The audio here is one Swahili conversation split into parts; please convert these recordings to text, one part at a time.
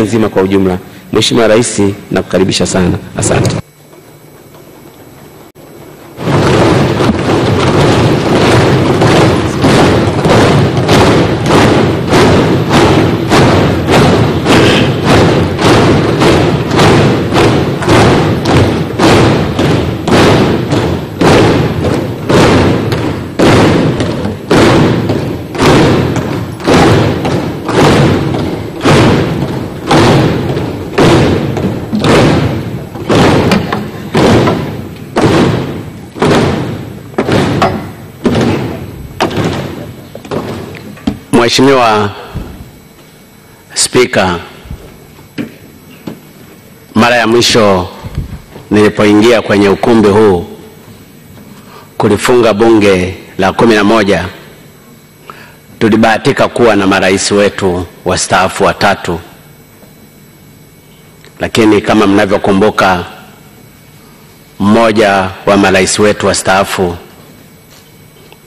nzima kwa ujumla. Mheshimiwa Rais, nakukaribisha sana. Asante. Mheshimiwa Spika, mara ya mwisho nilipoingia kwenye ukumbi huu kulifunga bunge la kumi na moja tulibahatika kuwa na marais wetu wastaafu watatu, lakini kama mnavyokumbuka, mmoja wa marais wetu wastaafu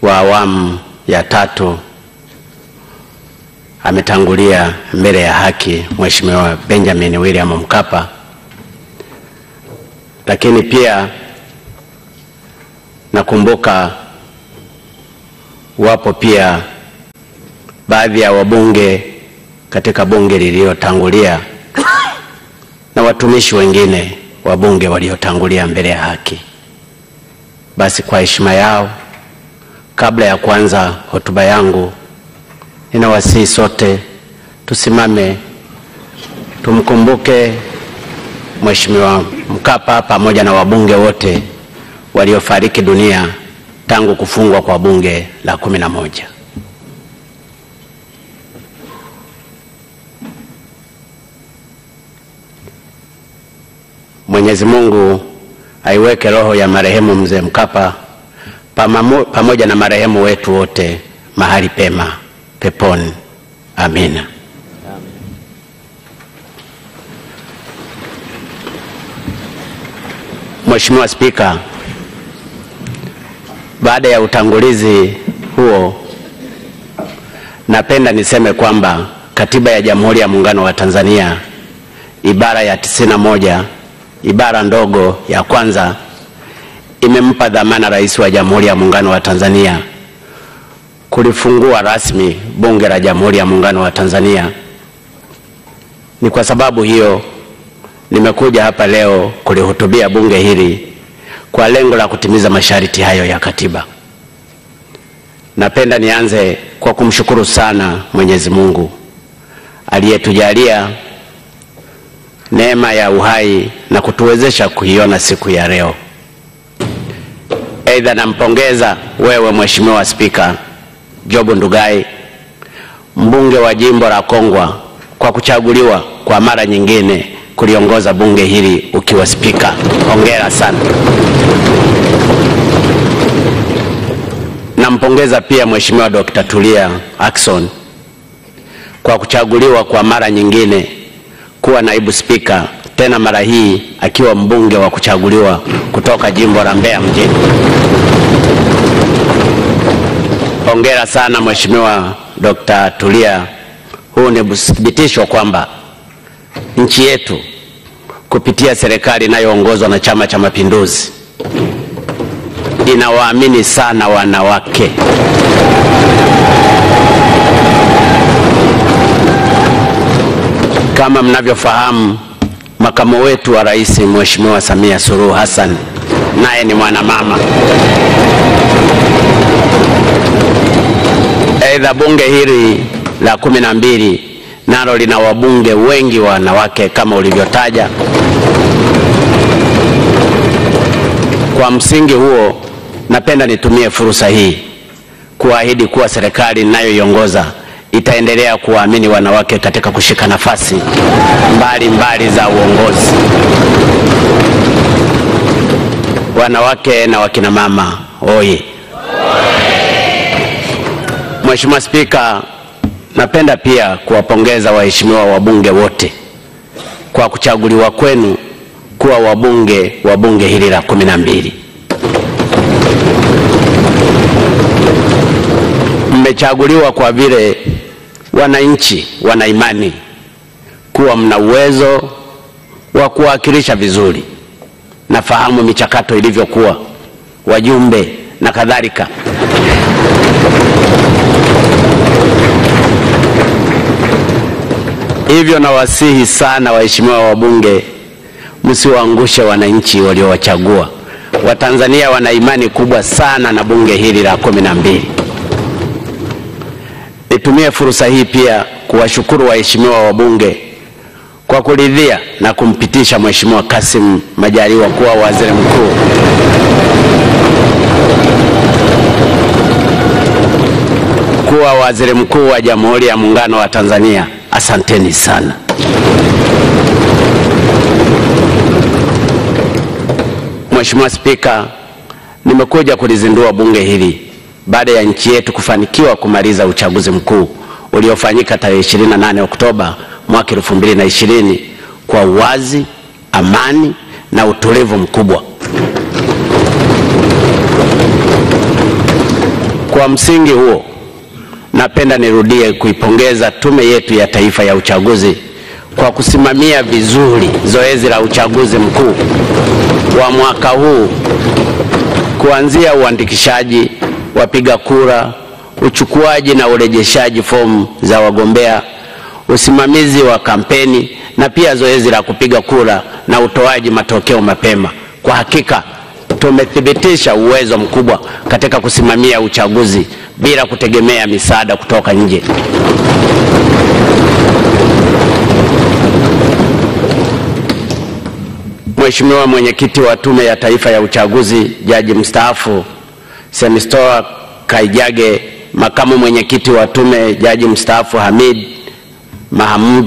wa awamu ya tatu ametangulia mbele ya haki, Mheshimiwa Benjamin William Mkapa. Lakini pia nakumbuka wapo pia baadhi ya wabunge katika bunge lililotangulia na watumishi wengine wa bunge waliotangulia mbele ya haki. Basi kwa heshima yao, kabla ya kuanza hotuba yangu ninawasihi sote. Tusimame. Tumkumbuke Mheshimiwa Mkapa pamoja na wabunge wote waliofariki dunia tangu kufungwa kwa bunge la kumi na moja. Mwenyezi Mungu aiweke roho ya marehemu mzee Mkapa pamoja na marehemu wetu wote mahali pema peponi. Amina. Mheshimiwa Spika, baada ya utangulizi huo, napenda niseme kwamba Katiba ya Jamhuri ya Muungano wa Tanzania ibara ya tisini na moja ibara ndogo ya kwanza imempa dhamana Rais wa Jamhuri ya Muungano wa Tanzania kulifungua rasmi Bunge la Jamhuri ya Muungano wa Tanzania. Ni kwa sababu hiyo nimekuja hapa leo kulihutubia bunge hili kwa lengo la kutimiza masharti hayo ya katiba. Napenda nianze kwa kumshukuru sana Mwenyezi Mungu aliyetujalia neema ya uhai na kutuwezesha kuiona siku ya leo. Aidha, nampongeza wewe Mheshimiwa Spika Job Ndugai, mbunge wa jimbo la Kongwa kwa kuchaguliwa kwa mara nyingine kuliongoza bunge hili ukiwa spika. Hongera sana. Nampongeza pia Mheshimiwa Dr. Tulia Ackson kwa kuchaguliwa kwa mara nyingine kuwa naibu spika, tena mara hii akiwa mbunge wa kuchaguliwa kutoka jimbo la Mbeya mjini. Hongera sana Mheshimiwa Dkt. Tulia. Huu ni uthibitisho kwamba nchi yetu kupitia serikali inayoongozwa na Chama cha Mapinduzi inawaamini sana wanawake. Kama mnavyofahamu, makamu wetu wa rais Mheshimiwa Samia Suluhu Hassan naye ni mwanamama. Aidha, bunge hili la kumi na mbili nalo lina wabunge wengi wanawake kama ulivyotaja. Kwa msingi huo, napenda nitumie fursa hii kuahidi kuwa serikali inayoiongoza itaendelea kuwaamini wanawake katika kushika nafasi mbalimbali mbali za uongozi. Wanawake na wakina mama oye! Mheshimiwa Spika, napenda pia kuwapongeza waheshimiwa wabunge wote kwa kuchaguliwa kwenu kuwa wabunge wa bunge hili la kumi na mbili. Mmechaguliwa kwa vile wananchi wana imani kuwa mna uwezo wa kuwakilisha vizuri. Nafahamu michakato ilivyokuwa, wajumbe na kadhalika. Hivyo nawasihi sana waheshimiwa wabunge, msiwaangushe wananchi waliowachagua. Watanzania wana imani kubwa sana na bunge hili la kumi na mbili. Nitumie fursa hii pia kuwashukuru waheshimiwa wabunge kwa kuridhia na kumpitisha Mheshimiwa Kassim Majaliwa kuwa waziri mkuu. Kuwa waziri mkuu wa Jamhuri ya Muungano wa Tanzania. Asanteni sana. Mheshimiwa Spika, nimekuja kulizindua bunge hili baada ya nchi yetu kufanikiwa kumaliza uchaguzi mkuu uliofanyika tarehe 28 Oktoba mwaka 2020 kwa uwazi, amani na utulivu mkubwa. Kwa msingi huo, napenda nirudie kuipongeza Tume yetu ya Taifa ya Uchaguzi kwa kusimamia vizuri zoezi la uchaguzi mkuu wa mwaka huu kuanzia uandikishaji wapiga kura, uchukuaji na urejeshaji fomu za wagombea, usimamizi wa kampeni na pia zoezi la kupiga kura na utoaji matokeo mapema. Kwa hakika tumethibitisha uwezo mkubwa katika kusimamia uchaguzi bila kutegemea misaada kutoka nje. Mheshimiwa Mwenyekiti wa Tume ya Taifa ya Uchaguzi, Jaji mstaafu Semistoa Kaijage, Makamu Mwenyekiti wa Tume, Jaji mstaafu Hamid Mahamud,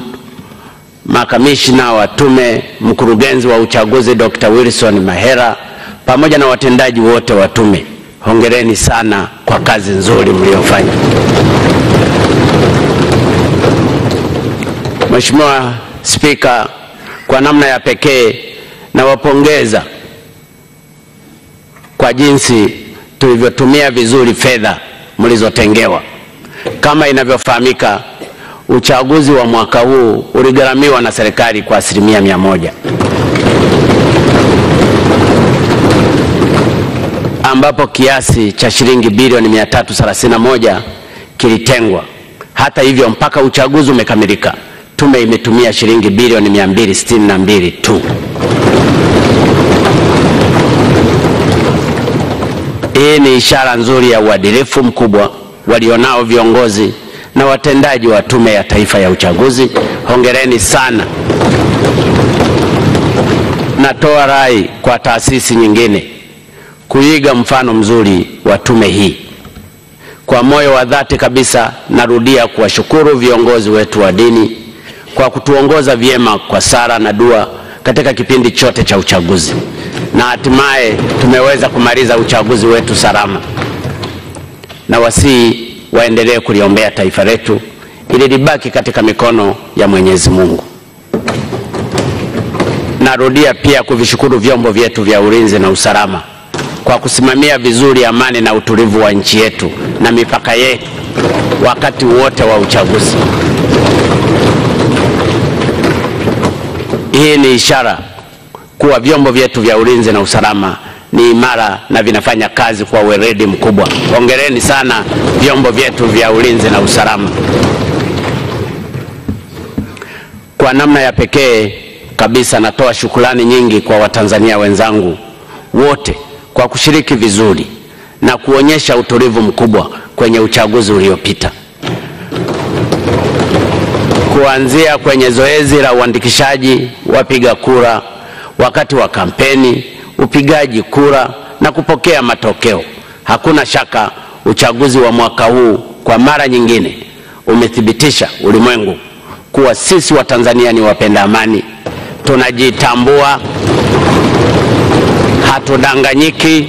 makamishna wa tume, mkurugenzi wa uchaguzi Dr. Wilson Mahera, pamoja na watendaji wote wa tume, hongereni sana kwa kazi nzuri mliofanya. Mheshimiwa Spika, kwa namna ya pekee nawapongeza kwa jinsi tulivyotumia vizuri fedha mlizotengewa. Kama inavyofahamika, uchaguzi wa mwaka huu uligharamiwa na serikali kwa asilimia mia moja ambapo kiasi cha shilingi bilioni 331 kilitengwa. Hata hivyo, mpaka uchaguzi umekamilika, tume imetumia shilingi bilioni 262 tu. Hii ni ishara nzuri ya uadilifu mkubwa walionao viongozi na watendaji wa Tume ya Taifa ya Uchaguzi. Hongereni sana. Natoa rai kwa taasisi nyingine kuiga mfano mzuri wa tume hii. Kwa moyo wa dhati kabisa, narudia kuwashukuru viongozi wetu wa dini kwa kutuongoza vyema kwa sala na dua katika kipindi chote cha uchaguzi na hatimaye tumeweza kumaliza uchaguzi wetu salama, na wasii waendelee kuliombea taifa letu ili libaki katika mikono ya Mwenyezi Mungu. Narudia pia kuvishukuru vyombo vyetu vya ulinzi na usalama kwa kusimamia vizuri amani na utulivu wa nchi yetu na mipaka yetu wakati wote wa uchaguzi. Hii ni ishara kuwa vyombo vyetu vya ulinzi na usalama ni imara na vinafanya kazi kwa weledi mkubwa. Hongereni sana vyombo vyetu vya ulinzi na usalama. Kwa namna ya pekee kabisa, natoa shukrani nyingi kwa Watanzania wenzangu wote kwa kushiriki vizuri na kuonyesha utulivu mkubwa kwenye uchaguzi uliopita, kuanzia kwenye zoezi la uandikishaji wapiga kura wakati wa kampeni, upigaji kura na kupokea matokeo. Hakuna shaka uchaguzi wa mwaka huu kwa mara nyingine umethibitisha ulimwengu kuwa sisi wa Tanzania ni wapenda amani, tunajitambua, hatudanganyiki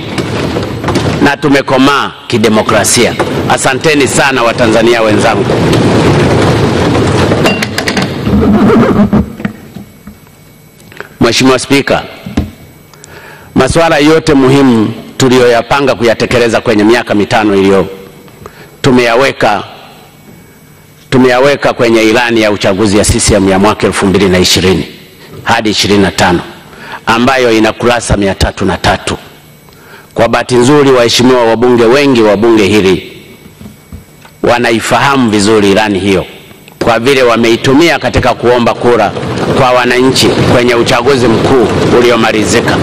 na tumekomaa kidemokrasia. Asanteni sana Watanzania wenzangu. Mheshimiwa Spika, masuala yote muhimu tuliyoyapanga kuyatekeleza kwenye miaka mitano iliyo tumeyaweka tumeyaweka kwenye ilani ya uchaguzi ya CCM ya mwaka 2020 hadi 25 ambayo ina kurasa mia tatu na tatu. Kwa bahati nzuri, waheshimiwa wabunge wengi wa bunge hili wanaifahamu vizuri ilani hiyo kwa vile wameitumia katika kuomba kura kwa wananchi kwenye uchaguzi mkuu uliomalizika.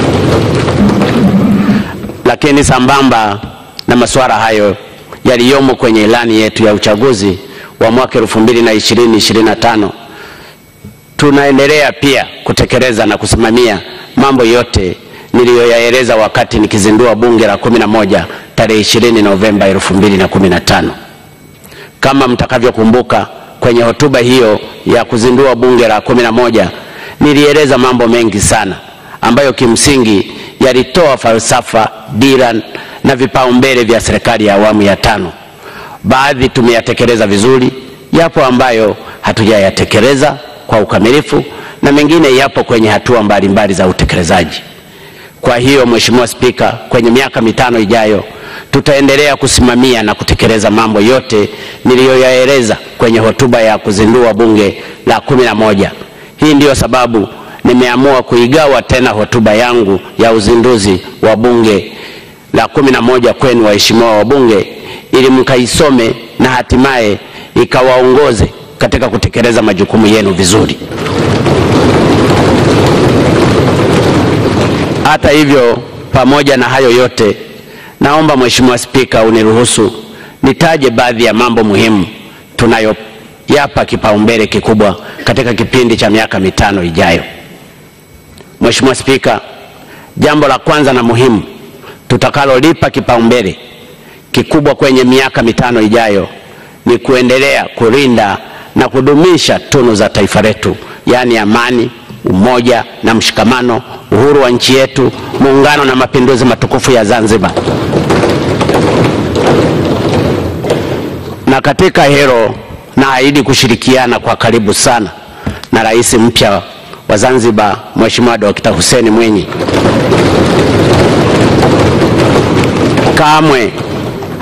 Lakini sambamba na masuala hayo yaliyomo kwenye ilani yetu ya uchaguzi wa mwaka 2020-2025 tunaendelea pia kutekeleza na kusimamia mambo yote niliyoyaeleza wakati nikizindua bunge la 11 tarehe 20 Novemba 2015. Kama mtakavyokumbuka kwenye hotuba hiyo ya kuzindua bunge la 11 nilieleza mambo mengi sana ambayo kimsingi yalitoa falsafa, dira na vipaumbele vya serikali ya awamu ya tano. Baadhi tumeyatekeleza vizuri, yapo ambayo hatujayatekeleza kwa ukamilifu na mengine yapo kwenye hatua mbalimbali mbali za utekelezaji. Kwa hiyo Mheshimiwa Spika, kwenye miaka mitano ijayo tutaendelea kusimamia na kutekeleza mambo yote niliyoyaeleza kwenye hotuba ya kuzindua bunge la kumi na moja. Hii ndiyo sababu nimeamua kuigawa tena hotuba yangu ya uzinduzi wa bunge la kumi na moja kwenu waheshimiwa wabunge, ili mkaisome na hatimaye ikawaongoze katika kutekeleza majukumu yenu vizuri. Hata hivyo, pamoja na hayo yote, naomba Mheshimiwa Spika uniruhusu nitaje baadhi ya mambo muhimu tunayoyapa kipaumbele kikubwa katika kipindi cha miaka mitano ijayo. Mheshimiwa Spika, jambo la kwanza na muhimu tutakalolipa kipaumbele kikubwa kwenye miaka mitano ijayo ni kuendelea kulinda na kudumisha tunu za taifa letu, yaani amani, umoja na mshikamano, uhuru wa nchi yetu, muungano na mapinduzi matukufu ya Zanzibar. Na katika hilo naahidi kushirikiana kwa karibu sana na rais mpya wa Zanzibar, Mheshimiwa Dr. Hussein Mwinyi. Kamwe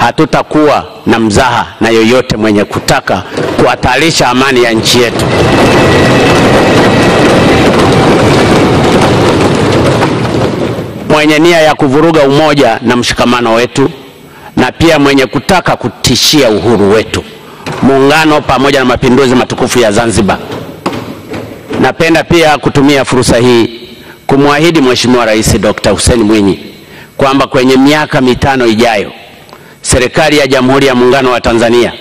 hatutakuwa na mzaha na yoyote mwenye kutaka kuhatarisha amani ya nchi yetu. Mwenye nia ya kuvuruga umoja na mshikamano wetu na pia mwenye kutaka kutishia uhuru wetu, muungano pamoja na mapinduzi matukufu ya Zanzibar. Napenda pia kutumia fursa hii kumwahidi Mheshimiwa Rais Dr. Hussein Mwinyi kwamba kwenye miaka mitano ijayo serikali ya Jamhuri ya Muungano wa Tanzania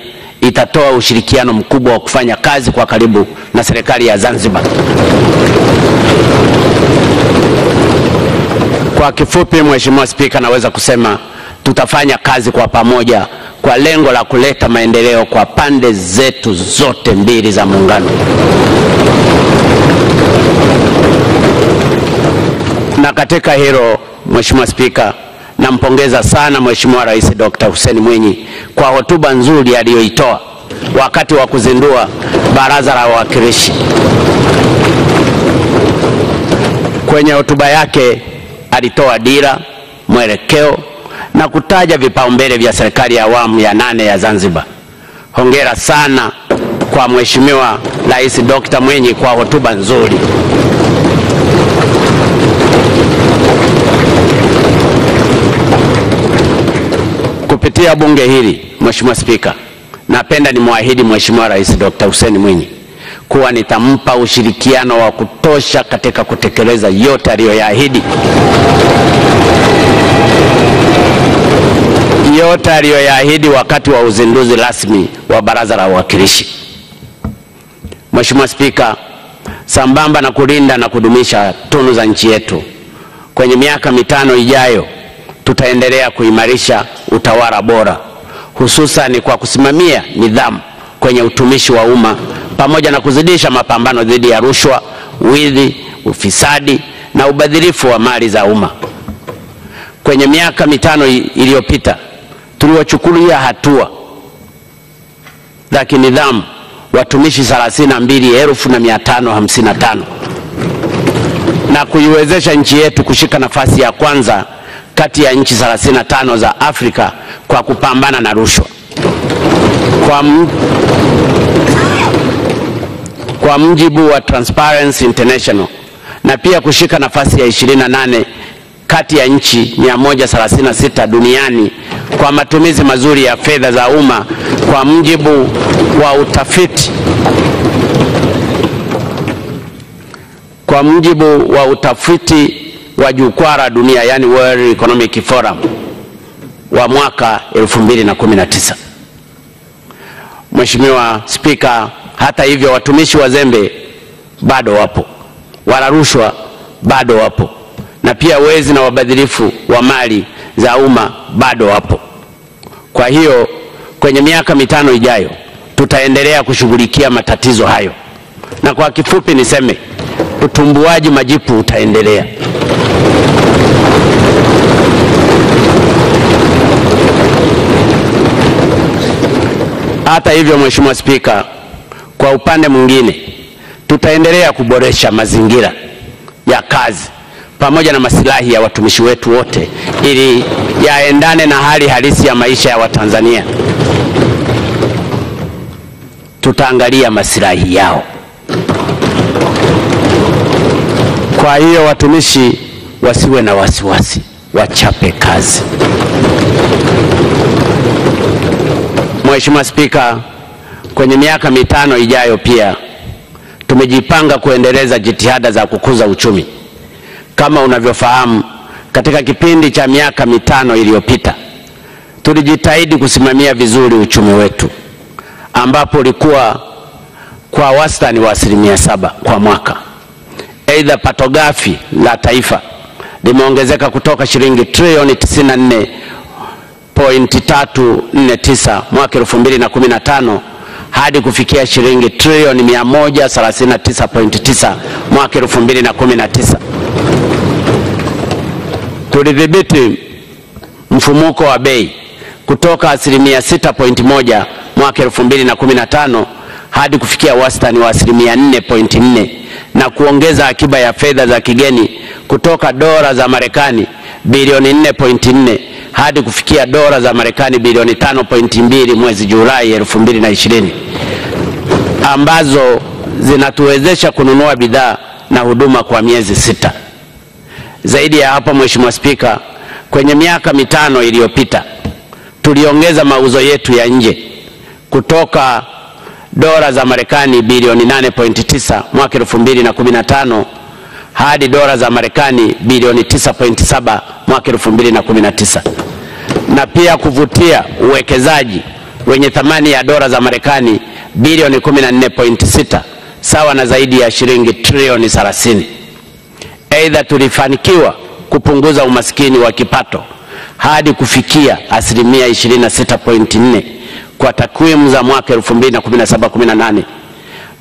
itatoa ushirikiano mkubwa wa kufanya kazi kwa karibu na serikali ya Zanzibar. Kwa kifupi, Mheshimiwa Spika, naweza kusema tutafanya kazi kwa pamoja kwa lengo la kuleta maendeleo kwa pande zetu zote mbili za muungano. Na katika hilo, Mheshimiwa Spika, nampongeza sana Mheshimiwa Rais Dr. Hussein Mwinyi kwa hotuba nzuri aliyoitoa wakati wa kuzindua Baraza la Wawakilishi. Kwenye hotuba yake alitoa dira, mwelekeo na kutaja vipaumbele vya serikali ya awamu ya nane ya Zanzibar. Hongera sana kwa Mheshimiwa Rais Dr. Mwinyi kwa hotuba nzuri. Kupitia bunge hili, Mheshimiwa Spika, napenda nimwahidi Mheshimiwa Rais Dr. Hussein Mwinyi kuwa nitampa ushirikiano wa kutosha katika kutekeleza yote aliyoyaahidi, yote aliyoyaahidi wakati wa uzinduzi rasmi wa Baraza la Wawakilishi. Mheshimiwa Spika, sambamba na kulinda na kudumisha tunu za nchi yetu, kwenye miaka mitano ijayo tutaendelea kuimarisha utawala bora, hususan kwa kusimamia nidhamu kwenye utumishi wa umma pamoja na kuzidisha mapambano dhidi ya rushwa, wizi, ufisadi na ubadhirifu wa mali za umma. Kwenye miaka mitano iliyopita tuliochukulia hatua za kinidhamu watumishi 32,555 na kuiwezesha nchi yetu kushika nafasi ya kwanza kati ya nchi 35 za Afrika kwa kupambana na rushwa. Kwa, kwa mjibu wa Transparency International na pia kushika nafasi ya 28 kati ya nchi 136 duniani kwa matumizi mazuri ya fedha za umma kwa mjibu wa utafiti kwa mjibu wa utafiti wa jukwaa la dunia yani World Economic Forum wa mwaka 2019. Mheshimiwa Spika, hata hivyo watumishi wazembe bado wapo, wala rushwa bado wapo, na pia wezi na wabadhirifu wa mali za umma bado wapo. Kwa hiyo kwenye miaka mitano ijayo tutaendelea kushughulikia matatizo hayo, na kwa kifupi niseme utumbuaji majipu utaendelea. Hata hivyo, Mheshimiwa Spika, kwa upande mwingine tutaendelea kuboresha mazingira ya kazi pamoja na masilahi ya watumishi wetu wote ili yaendane na hali halisi ya maisha ya Watanzania. Tutaangalia masilahi yao. Kwa hiyo watumishi wasiwe na wasiwasi, wachape kazi. Mheshimiwa Spika, kwenye miaka mitano ijayo pia tumejipanga kuendeleza jitihada za kukuza uchumi. Kama unavyofahamu, katika kipindi cha miaka mitano iliyopita tulijitahidi kusimamia vizuri uchumi wetu ambapo ulikuwa kwa wastani wa asilimia saba kwa mwaka. Aidha, pato ghafi la taifa limeongezeka kutoka shilingi trilioni 94.349 mwaka 2015 hadi kufikia shilingi trilioni 139.9 mwaka 2019. Tulidhibiti mfumuko wa bei kutoka asilimia 6.1 mwaka 2015 hadi kufikia wastani wa asilimia 4.4 na kuongeza akiba ya fedha za kigeni kutoka dola za Marekani bilioni 4.4 hadi kufikia dola za Marekani bilioni 5.2 mwezi Julai 2020 ambazo zinatuwezesha kununua bidhaa na huduma kwa miezi sita. Zaidi ya hapo, Mheshimiwa Spika, kwenye miaka mitano iliyopita tuliongeza mauzo yetu ya nje kutoka dola za Marekani bilioni 8.9 mwaka 2015 hadi dola za Marekani bilioni 9.7 mwaka 2019 na pia kuvutia uwekezaji wenye thamani ya dola za Marekani bilioni 14.6 sawa na zaidi ya shilingi trilioni 30. Aidha, tulifanikiwa kupunguza umaskini wa kipato hadi kufikia asilimia 26.4 kwa takwimu za mwaka 2017-18.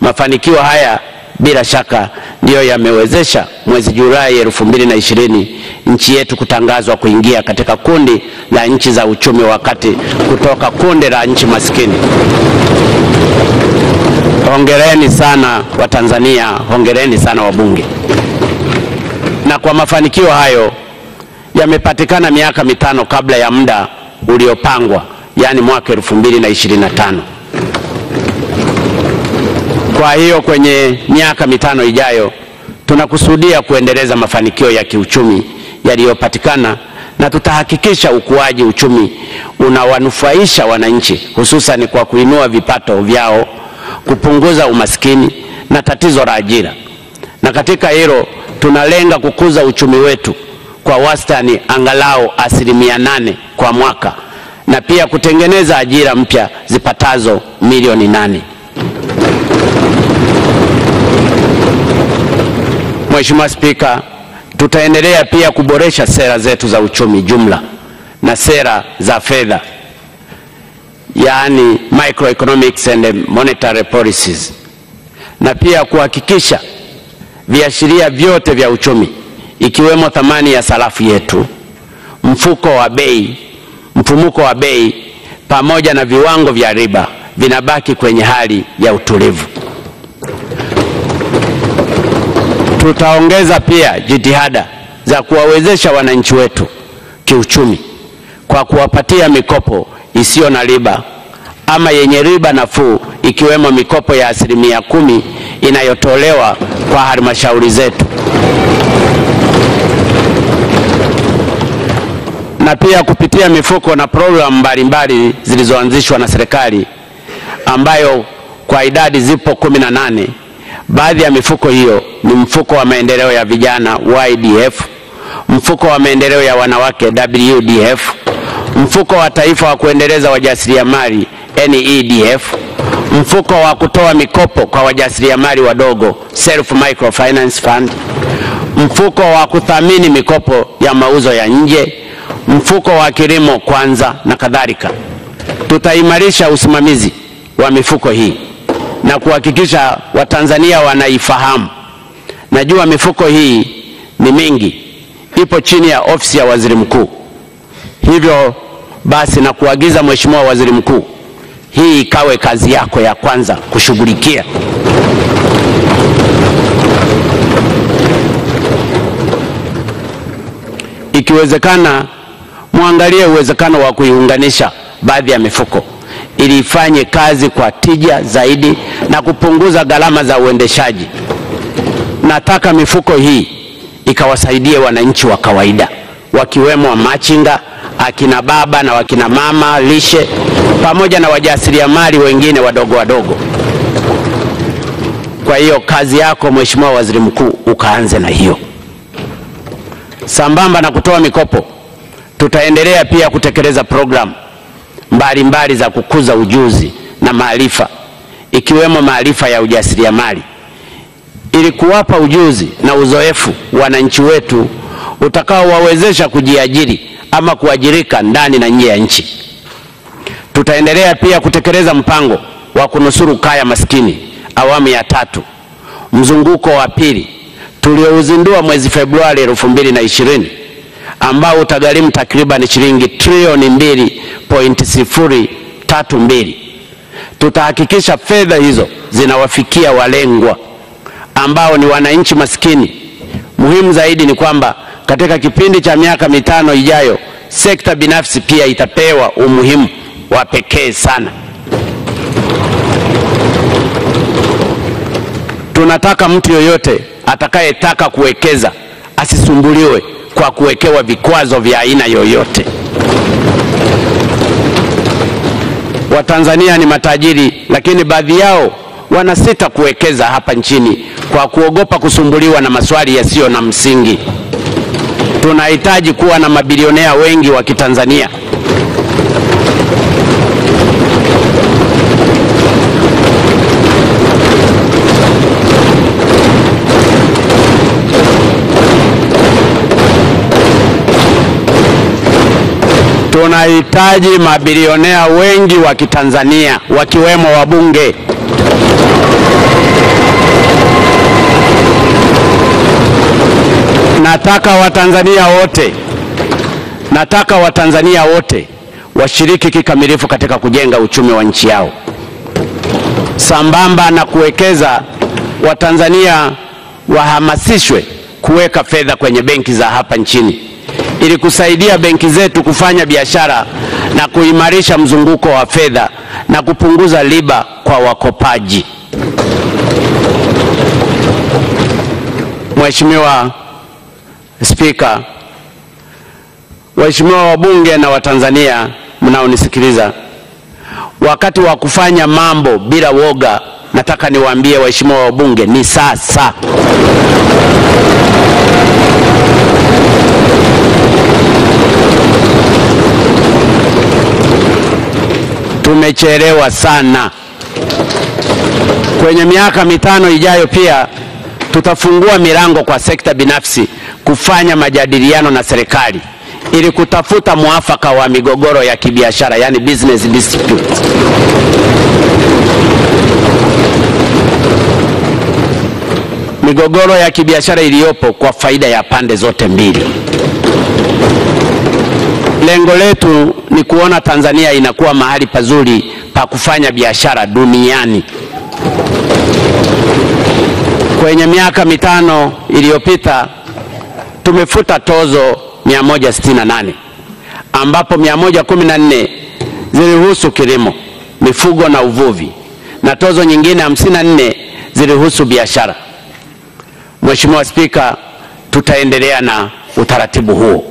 Mafanikio haya bila shaka ndiyo yamewezesha mwezi Julai 2020 nchi yetu kutangazwa kuingia katika kundi la nchi za uchumi wa kati kutoka kundi la nchi maskini. Hongereni sana Watanzania, hongereni sana wabunge. Na kwa mafanikio hayo yamepatikana miaka mitano kabla ya muda uliopangwa, yaani mwaka 2025. Kwa hiyo kwenye miaka mitano ijayo tunakusudia kuendeleza mafanikio ya kiuchumi yaliyopatikana na tutahakikisha ukuaji uchumi unawanufaisha wananchi hususan kwa kuinua vipato vyao, kupunguza umaskini na tatizo la ajira. Na katika hilo tunalenga kukuza uchumi wetu kwa wastani angalau asilimia nane kwa mwaka na pia kutengeneza ajira mpya zipatazo milioni nane. Mheshimiwa Spika, tutaendelea pia kuboresha sera zetu za uchumi jumla na sera za fedha, yaani microeconomics and monetary policies, na pia kuhakikisha viashiria vyote vya uchumi ikiwemo thamani ya sarafu yetu, mfuko wa bei, mfumuko wa bei pamoja na viwango vya riba vinabaki kwenye hali ya utulivu. Tutaongeza pia jitihada za kuwawezesha wananchi wetu kiuchumi kwa kuwapatia mikopo isiyo na riba ama yenye riba nafuu ikiwemo mikopo ya asilimia kumi inayotolewa kwa halmashauri zetu, na pia kupitia mifuko na programu mbalimbali zilizoanzishwa na serikali ambayo kwa idadi zipo kumi na nane. Baadhi ya mifuko hiyo ni mfuko wa maendeleo ya vijana YDF, mfuko wa maendeleo ya wanawake WDF, mfuko wa taifa wa kuendeleza wajasiriamali NEDF, mfuko wa kutoa mikopo kwa wajasiriamali wadogo Self Microfinance Fund, mfuko wa kuthamini mikopo ya mauzo ya nje, mfuko wa kilimo kwanza na kadhalika. Tutaimarisha usimamizi wa mifuko hii na kuhakikisha Watanzania wanaifahamu. Najua mifuko hii ni mingi, ipo chini ya ofisi ya waziri mkuu. Hivyo basi, na kuagiza Mheshimiwa Waziri Mkuu, hii ikawe kazi yako ya kwanza kushughulikia. Ikiwezekana, muangalie uwezekano wa kuiunganisha baadhi ya mifuko ili ifanye kazi kwa tija zaidi na kupunguza gharama za uendeshaji. Nataka mifuko hii ikawasaidie wananchi wa kawaida wakiwemo machinga, akina baba na wakina mama lishe, pamoja na wajasiriamali wengine wadogo wadogo. Kwa hiyo kazi yako Mheshimiwa Waziri Mkuu, ukaanze na hiyo. Sambamba na kutoa mikopo, tutaendelea pia kutekeleza programu mbalimbali za kukuza ujuzi na maarifa ikiwemo maarifa ya ujasiriamali ili kuwapa ujuzi na uzoefu wananchi wetu utakaowawezesha kujiajiri ama kuajirika ndani na nje ya nchi. Tutaendelea pia kutekeleza mpango wa kunusuru kaya maskini awamu ya tatu, mzunguko wa pili tuliouzindua mwezi Februari 2020 ambao utagharimu takriban shilingi trilioni mbili pointi sifuri tatu mbili. Tutahakikisha fedha hizo zinawafikia walengwa ambao ni wananchi maskini. Muhimu zaidi ni kwamba katika kipindi cha miaka mitano ijayo, sekta binafsi pia itapewa umuhimu wa pekee sana. Tunataka mtu yoyote atakayetaka kuwekeza asisumbuliwe kwa kuwekewa vikwazo vya aina yoyote. Watanzania ni matajiri, lakini baadhi yao wanasita kuwekeza hapa nchini kwa kuogopa kusumbuliwa na maswali yasiyo na msingi. Tunahitaji kuwa na mabilionea wengi wa Kitanzania. Tunahitaji mabilionea wengi wa Kitanzania wakiwemo wabunge. Nataka Watanzania wote, nataka Watanzania wote washiriki kikamilifu katika kujenga uchumi wa nchi yao. Sambamba na kuwekeza, Watanzania wahamasishwe kuweka fedha kwenye benki za hapa nchini ili kusaidia benki zetu kufanya biashara na kuimarisha mzunguko wa fedha na kupunguza riba kwa wakopaji. Mheshimiwa Spika, waheshimiwa wabunge na Watanzania mnaonisikiliza, wakati wa kufanya mambo bila woga, nataka niwaambie waheshimiwa wabunge, ni sasa. Tumechelewa sana. Kwenye miaka mitano ijayo pia tutafungua milango kwa sekta binafsi kufanya majadiliano na serikali ili kutafuta mwafaka wa migogoro ya kibiashara, yani business dispute. Migogoro ya kibiashara iliyopo kwa faida ya pande zote mbili. Lengo letu ni kuona Tanzania inakuwa mahali pazuri pa kufanya biashara duniani. Kwenye miaka mitano iliyopita tumefuta tozo 168 ambapo 114 zilihusu kilimo, mifugo na uvuvi na tozo nyingine 54 zilihusu biashara. Mheshimiwa Spika, tutaendelea na utaratibu huo.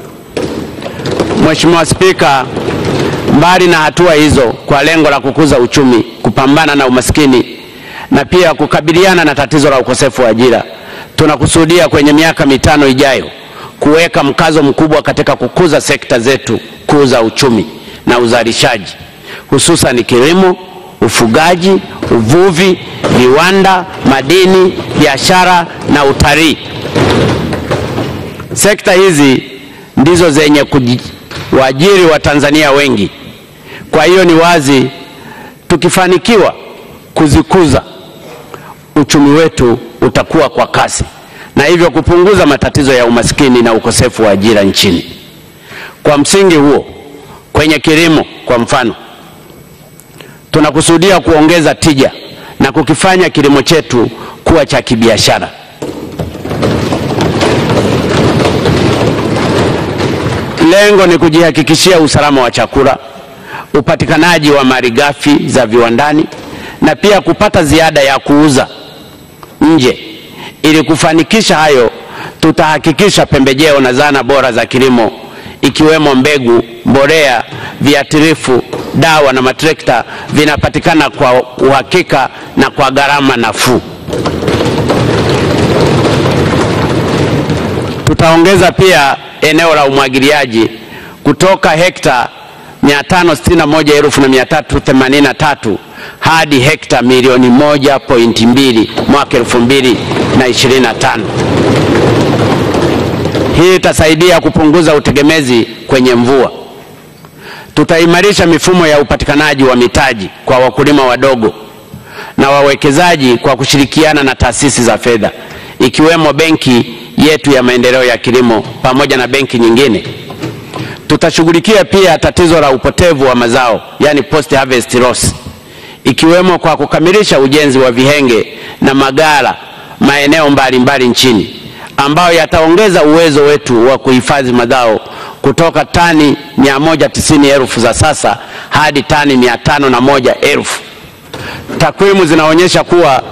Mheshimiwa Spika, mbali na hatua hizo kwa lengo la kukuza uchumi, kupambana na umaskini na pia kukabiliana na tatizo la ukosefu wa ajira, tunakusudia kwenye miaka mitano ijayo kuweka mkazo mkubwa katika kukuza sekta zetu kuu za uchumi na uzalishaji, hususan kilimo, ufugaji, uvuvi, viwanda, madini, biashara na utalii. Sekta hizi ndizo zenye kuwaajiri Watanzania wengi. Kwa hiyo ni wazi tukifanikiwa kuzikuza, uchumi wetu utakuwa kwa kasi na hivyo kupunguza matatizo ya umaskini na ukosefu wa ajira nchini. Kwa msingi huo, kwenye kilimo kwa mfano, tunakusudia kuongeza tija na kukifanya kilimo chetu kuwa cha kibiashara. Lengo ni kujihakikishia usalama wa chakula, upatikanaji wa malighafi za viwandani na pia kupata ziada ya kuuza nje. Ili kufanikisha hayo, tutahakikisha pembejeo na zana bora za kilimo ikiwemo mbegu, mbolea, viatirifu dawa na matrekta vinapatikana kwa uhakika na kwa gharama nafuu. Tutaongeza pia eneo la umwagiliaji kutoka hekta 561,383 hadi hekta milioni 1.2 mwaka 2025. Hii itasaidia kupunguza utegemezi kwenye mvua. Tutaimarisha mifumo ya upatikanaji wa mitaji kwa wakulima wadogo na wawekezaji kwa kushirikiana na taasisi za fedha ikiwemo benki yetu ya maendeleo ya kilimo pamoja na benki nyingine. Tutashughulikia pia tatizo la upotevu wa mazao, yani post harvest loss, ikiwemo kwa kukamilisha ujenzi wa vihenge na magala maeneo mbalimbali nchini ambayo yataongeza uwezo wetu wa kuhifadhi mazao kutoka tani 190,000 za sasa hadi tani elfu. Takwimu zinaonyesha kuwa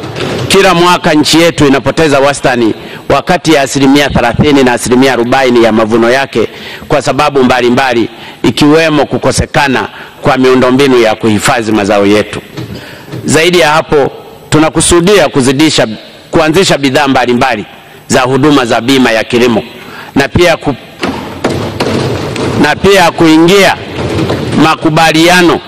kila mwaka nchi yetu inapoteza wastani wa kati ya asilimia 30 na asilimia 40 ya mavuno yake kwa sababu mbalimbali mbali, ikiwemo kukosekana kwa miundombinu ya kuhifadhi mazao yetu. Zaidi ya hapo, tunakusudia kuzidisha kuanzisha bidhaa mbalimbali za huduma za bima ya kilimo na pia, ku, na pia kuingia makubaliano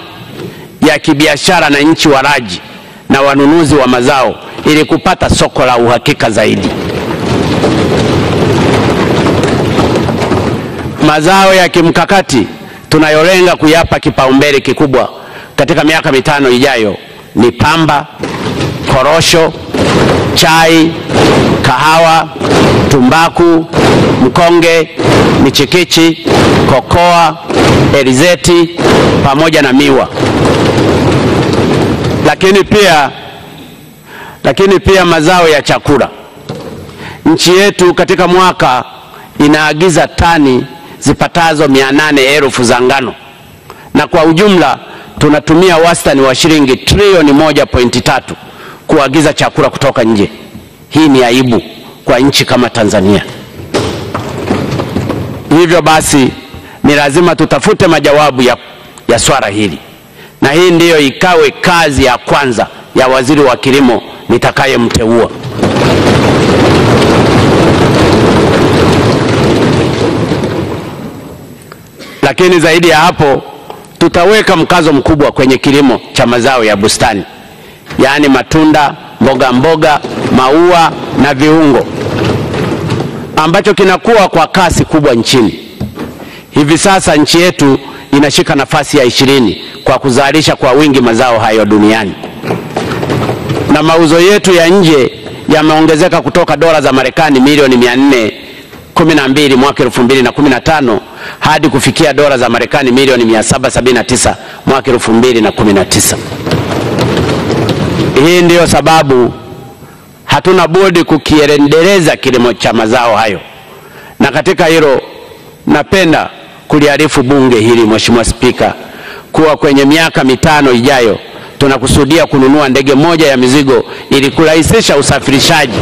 ya kibiashara na nchi walaji na wanunuzi wa mazao ili kupata soko la uhakika zaidi. Mazao ya kimkakati tunayolenga kuyapa kipaumbele kikubwa katika miaka mitano ijayo ni pamba, korosho, chai, kahawa, tumbaku, mkonge, michikichi, kokoa, elizeti pamoja na miwa. Lakini pia, lakini pia mazao ya chakula. Nchi yetu katika mwaka inaagiza tani zipatazo mia nane elfu za ngano na kwa ujumla tunatumia wastani wa shilingi trilioni moja pointi tatu kuagiza chakula kutoka nje. Hii ni aibu kwa nchi kama Tanzania. Hivyo basi ni lazima tutafute majawabu ya, ya swala hili, na hii ndiyo ikawe kazi ya kwanza ya waziri wa kilimo nitakayemteua. Lakini zaidi ya hapo tutaweka mkazo mkubwa kwenye kilimo cha mazao ya bustani, yaani matunda, mboga mboga, maua na viungo. Ambacho kinakuwa kwa kasi kubwa nchini. Hivi sasa nchi yetu inashika nafasi ya ishirini kwa kuzalisha kwa wingi mazao hayo duniani, na mauzo yetu ya nje yameongezeka kutoka dola za Marekani milioni 412 mwaka 2015 hadi kufikia dola za Marekani milioni 779 mwaka 2019. Hii ndiyo sababu hatuna budi kukiendeleza kilimo cha mazao hayo, na katika hilo napenda kuliarifu bunge hili, Mheshimiwa Spika, kuwa kwenye miaka mitano ijayo tunakusudia kununua ndege moja ya mizigo ili kurahisisha usafirishaji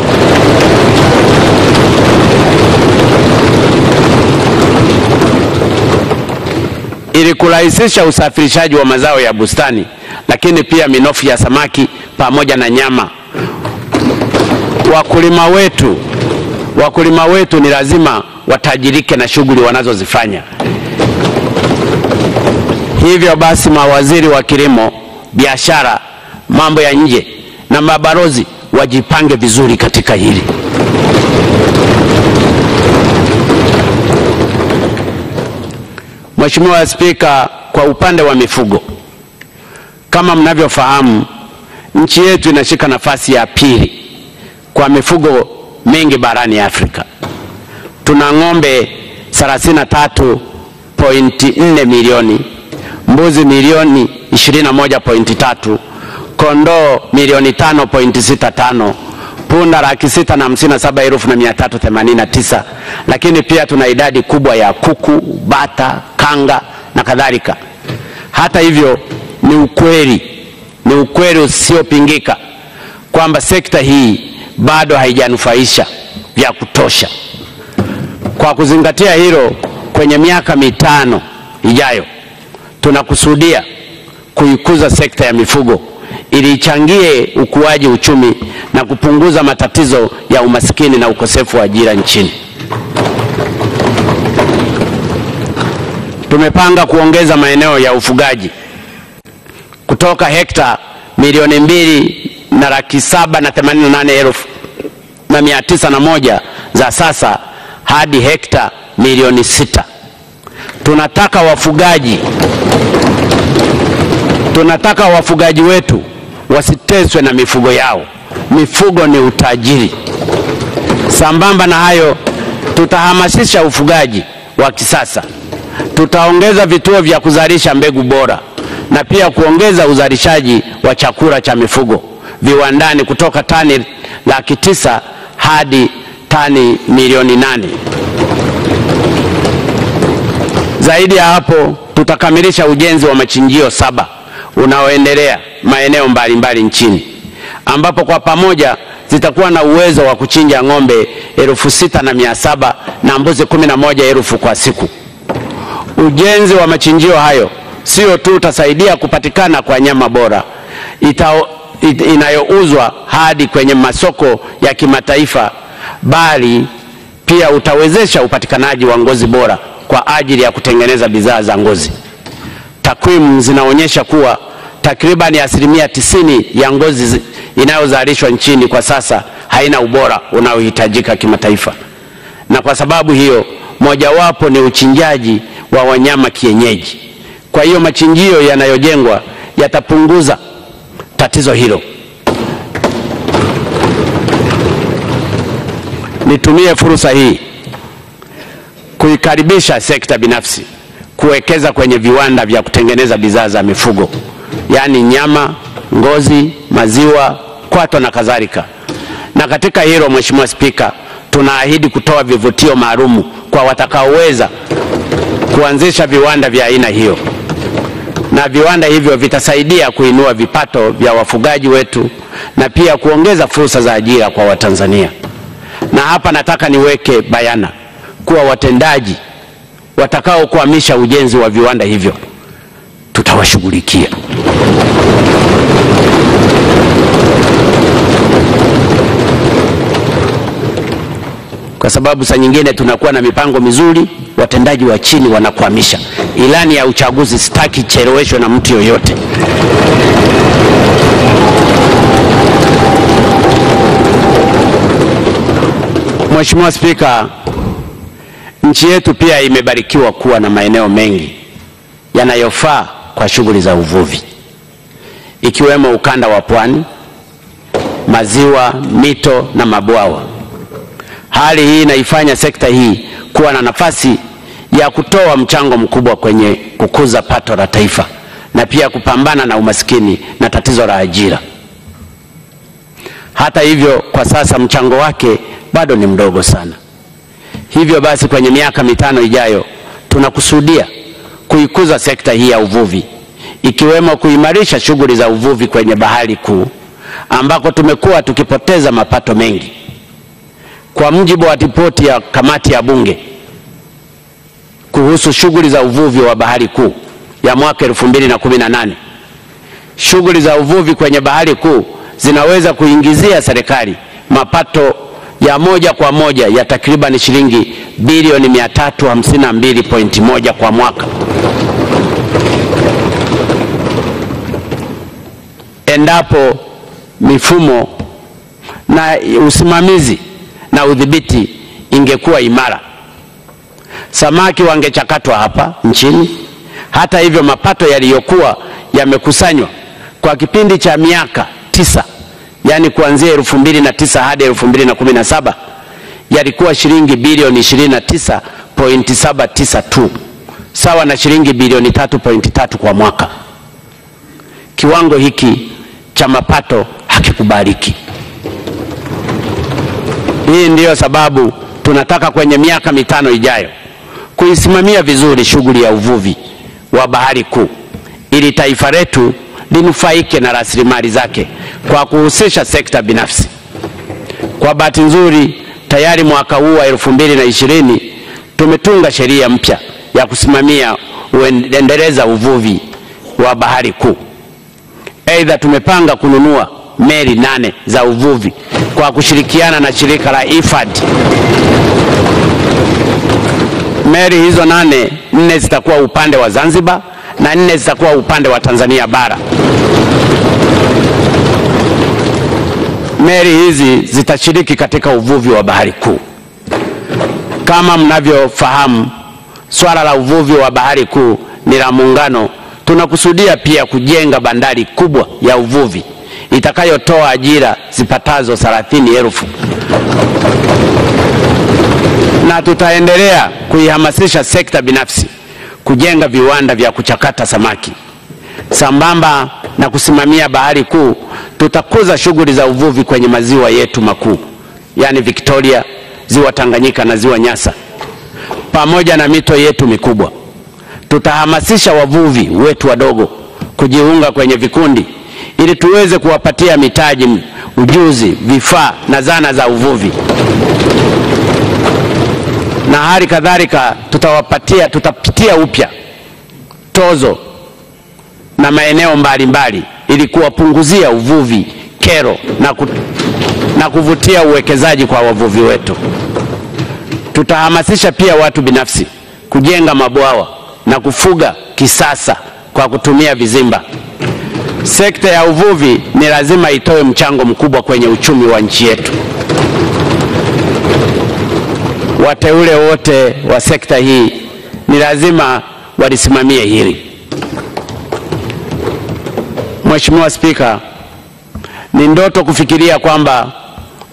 ili kurahisisha usafirishaji wa mazao ya bustani, lakini pia minofu ya samaki pamoja na nyama. Wakulima wetu wakulima wetu ni lazima watajirike na shughuli wanazozifanya. Hivyo basi, mawaziri wa kilimo, biashara, mambo ya nje na mabalozi wajipange vizuri katika hili. Mheshimiwa Spika, kwa upande wa mifugo, kama mnavyofahamu, nchi yetu inashika nafasi ya pili kwa mifugo mingi barani Afrika. Tuna ng'ombe 33.4 milioni, mbuzi milioni 21.3, kondoo milioni 5.65, punda laki sita na hamsini na saba elfu na mia tatu themanini na tisa, lakini pia tuna idadi kubwa ya kuku, bata, kanga na kadhalika. Hata hivyo, ni ukweli ni ukweli usiopingika kwamba sekta hii bado haijanufaisha vya kutosha. Kwa kuzingatia hilo, kwenye miaka mitano ijayo tunakusudia kuikuza sekta ya mifugo ili ichangie ukuaji uchumi na kupunguza matatizo ya umasikini na ukosefu wa ajira nchini. Tumepanga kuongeza maeneo ya ufugaji kutoka hekta milioni mbili na laki saba na themanini na nane elfu na mia tisa na moja za sasa hadi hekta milioni sita. Tunataka wafugaji tunataka wafugaji wetu wasiteswe na mifugo yao. Mifugo ni utajiri. Sambamba na hayo, tutahamasisha ufugaji wa kisasa. Tutaongeza vituo vya kuzalisha mbegu bora na pia kuongeza uzalishaji wa chakula cha mifugo viwandani kutoka tani laki tisa hadi tani milioni nane. Zaidi ya hapo, tutakamilisha ujenzi wa machinjio saba unaoendelea maeneo mbalimbali nchini ambapo kwa pamoja zitakuwa na uwezo wa kuchinja ng'ombe elfu sita na mia saba na mbuzi kumi na moja elfu kwa siku. Ujenzi wa machinjio hayo sio tu utasaidia kupatikana kwa nyama bora ita, it, inayouzwa hadi kwenye masoko ya kimataifa, bali pia utawezesha upatikanaji wa ngozi bora kwa ajili ya kutengeneza bidhaa za ngozi. Takwimu zinaonyesha kuwa takribani asilimia tisini ya ngozi inayozalishwa nchini kwa sasa haina ubora unaohitajika kimataifa, na kwa sababu hiyo mojawapo ni uchinjaji wa wanyama kienyeji. Kwa hiyo machinjio yanayojengwa yatapunguza tatizo hilo. Nitumie fursa hii kuikaribisha sekta binafsi kuwekeza kwenye viwanda vya kutengeneza bidhaa za mifugo, yaani nyama, ngozi, maziwa, kwato na kadhalika. Na katika hilo, Mheshimiwa Spika, tunaahidi kutoa vivutio maalumu kwa watakaoweza kuanzisha viwanda vya aina hiyo, na viwanda hivyo vitasaidia kuinua vipato vya wafugaji wetu na pia kuongeza fursa za ajira kwa Watanzania. Na hapa nataka niweke bayana kuwa watendaji watakaokwamisha ujenzi wa viwanda hivyo tutawashughulikia. Kwa sababu saa nyingine tunakuwa na mipango mizuri, watendaji wa chini wanakwamisha. Ilani ya uchaguzi sitaki cheleweshwe na mtu yoyote. Mheshimiwa Spika, nchi yetu pia imebarikiwa kuwa na maeneo mengi yanayofaa kwa shughuli za uvuvi ikiwemo ukanda wa pwani, maziwa, mito na mabwawa. Hali hii inaifanya sekta hii kuwa na nafasi ya kutoa mchango mkubwa kwenye kukuza pato la taifa na pia kupambana na umaskini na tatizo la ajira. Hata hivyo, kwa sasa mchango wake bado ni mdogo sana. Hivyo basi, kwenye miaka mitano ijayo tunakusudia kuikuza sekta hii ya uvuvi ikiwemo kuimarisha shughuli za uvuvi kwenye bahari kuu ambako tumekuwa tukipoteza mapato mengi. Kwa mjibu wa ripoti ya kamati ya Bunge kuhusu shughuli za uvuvi wa bahari kuu ya mwaka 2018, shughuli za uvuvi kwenye bahari kuu zinaweza kuingizia serikali mapato ya moja kwa moja ya takriban shilingi bilioni 352.1 kwa mwaka. Endapo mifumo na usimamizi na udhibiti ingekuwa imara. Samaki wangechakatwa hapa nchini. Hata hivyo, mapato yaliyokuwa yamekusanywa kwa kipindi cha miaka tisa, yani kuanzia elfu mbili na tisa hadi elfu mbili na kumi na saba yalikuwa shilingi bilioni 29.79 tu, sawa na shilingi bilioni 3.3 kwa mwaka. Kiwango hiki cha mapato hakikubaliki. Hii ndiyo sababu tunataka kwenye miaka mitano ijayo kuisimamia vizuri shughuli ya uvuvi wa bahari kuu ili taifa letu linufaike na rasilimali zake kwa kuhusisha sekta binafsi. Kwa bahati nzuri, tayari mwaka huu wa elfu mbili na ishirini tumetunga sheria mpya ya kusimamia uendeleza uvuvi wa bahari kuu. Aidha, tumepanga kununua meli nane za uvuvi kwa kushirikiana na shirika la IFAD. Meli hizo nane, nne zitakuwa upande wa Zanzibar na nne zitakuwa upande wa Tanzania bara. Meli hizi zitashiriki katika uvuvi wa bahari kuu. Kama mnavyofahamu, swala la uvuvi wa bahari kuu ni la Muungano. Tunakusudia pia kujenga bandari kubwa ya uvuvi itakayotoa ajira zipatazo thelathini elfu na tutaendelea kuihamasisha sekta binafsi kujenga viwanda vya kuchakata samaki. Sambamba na kusimamia bahari kuu, tutakuza shughuli za uvuvi kwenye maziwa yetu makuu, yaani Victoria, ziwa Tanganyika na ziwa Nyasa, pamoja na mito yetu mikubwa. Tutahamasisha wavuvi wetu wadogo kujiunga kwenye vikundi ili tuweze kuwapatia mitaji, ujuzi, vifaa na zana za uvuvi na hali kadhalika tutawapatia, tutapitia upya tozo na maeneo mbalimbali ili kuwapunguzia uvuvi kero na, ku, na kuvutia uwekezaji kwa wavuvi wetu. Tutahamasisha pia watu binafsi kujenga mabwawa na kufuga kisasa kwa kutumia vizimba. Sekta ya uvuvi ni lazima itoe mchango mkubwa kwenye uchumi wa nchi yetu. Wateule wote wa sekta hii ni lazima walisimamie hili. Mheshimiwa Spika, ni ndoto kufikiria kwamba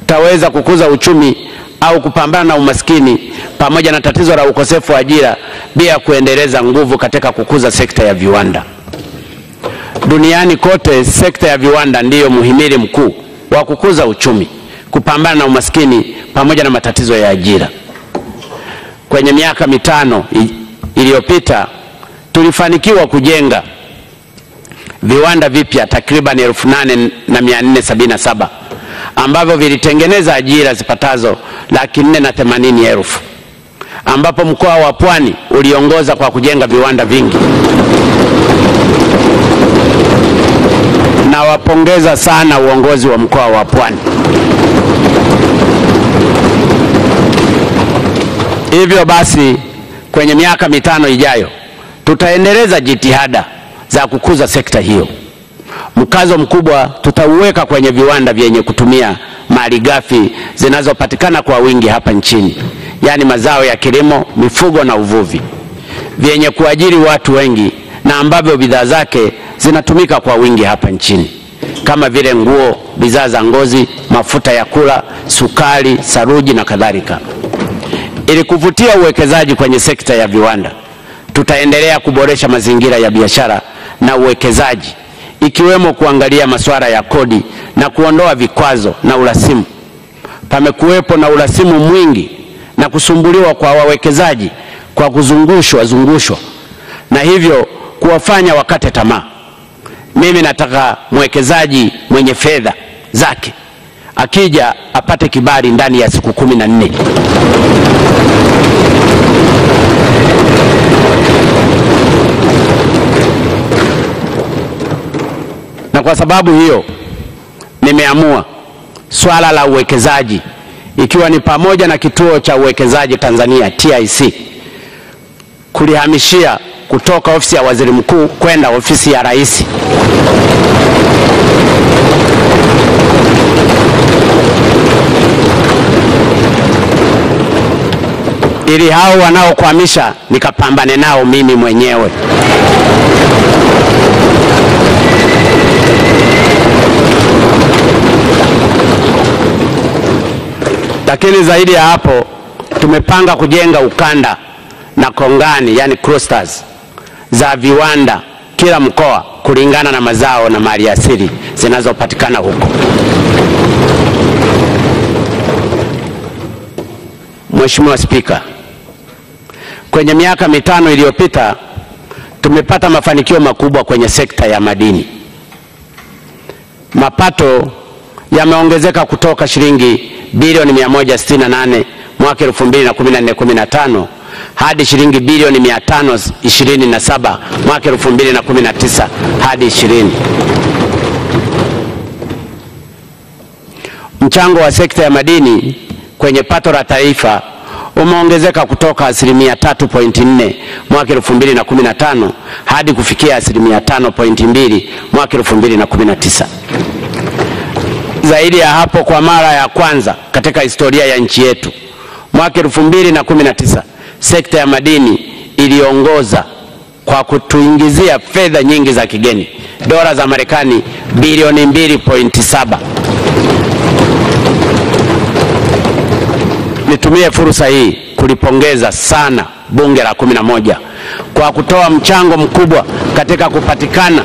utaweza kukuza uchumi au kupambana na umaskini pamoja na tatizo la ukosefu wa ajira bila kuendeleza nguvu katika kukuza sekta ya viwanda. Duniani kote, sekta ya viwanda ndiyo muhimili mkuu wa kukuza uchumi, kupambana na umaskini pamoja na matatizo ya ajira. Kwenye miaka mitano iliyopita tulifanikiwa kujenga viwanda vipya takriban 8477 ambavyo vilitengeneza ajira zipatazo laki nne na themanini elfu ambapo mkoa wa Pwani uliongoza kwa kujenga viwanda vingi. Nawapongeza sana uongozi wa mkoa wa Pwani. Hivyo basi, kwenye miaka mitano ijayo tutaendeleza jitihada za kukuza sekta hiyo. Mkazo mkubwa tutauweka kwenye viwanda vyenye kutumia malighafi zinazopatikana kwa wingi hapa nchini, yaani mazao ya kilimo, mifugo na uvuvi, vyenye kuajiri watu wengi na ambavyo bidhaa zake zinatumika kwa wingi hapa nchini kama vile nguo, bidhaa za ngozi, mafuta ya kula, sukari, saruji na kadhalika. Ili kuvutia uwekezaji kwenye sekta ya viwanda, tutaendelea kuboresha mazingira ya biashara na uwekezaji ikiwemo kuangalia masuala ya kodi na kuondoa vikwazo na urasimu. Pamekuwepo na urasimu mwingi na kusumbuliwa kwa wawekezaji kwa kuzungushwa zungushwa na hivyo kuwafanya wakate tamaa. Mimi nataka mwekezaji mwenye fedha zake akija apate kibali ndani ya siku kumi na nne. Na kwa sababu hiyo nimeamua swala la uwekezaji ikiwa ni pamoja na kituo cha uwekezaji Tanzania TIC kulihamishia kutoka ofisi ya waziri mkuu kwenda ofisi ya rais. ili hao wanaokwamisha nikapambane nao mimi mwenyewe. Lakini zaidi ya hapo, tumepanga kujenga ukanda na kongani, yani clusters za viwanda kila mkoa kulingana na mazao na mali asili zinazopatikana huko. Mheshimiwa Spika, kwenye miaka mitano iliyopita tumepata mafanikio makubwa kwenye sekta ya madini. Mapato yameongezeka kutoka shilingi bilioni 168 mwaka 2014-15 hadi shilingi bilioni 527 mwaka 2019 hadi 20. Mchango wa sekta ya madini kwenye pato la taifa umeongezeka kutoka asilimia 3.4 mwaka 2015 hadi kufikia asilimia 5.2 mwaka 2019. Zaidi ya hapo, kwa mara ya kwanza katika historia ya nchi yetu, mwaka 2019 sekta ya madini iliongoza kwa kutuingizia fedha nyingi za kigeni, dola za Marekani bilioni 2.7. Nitumie fursa hii kulipongeza sana Bunge la kumi na moja kwa kutoa mchango mkubwa katika kupatikana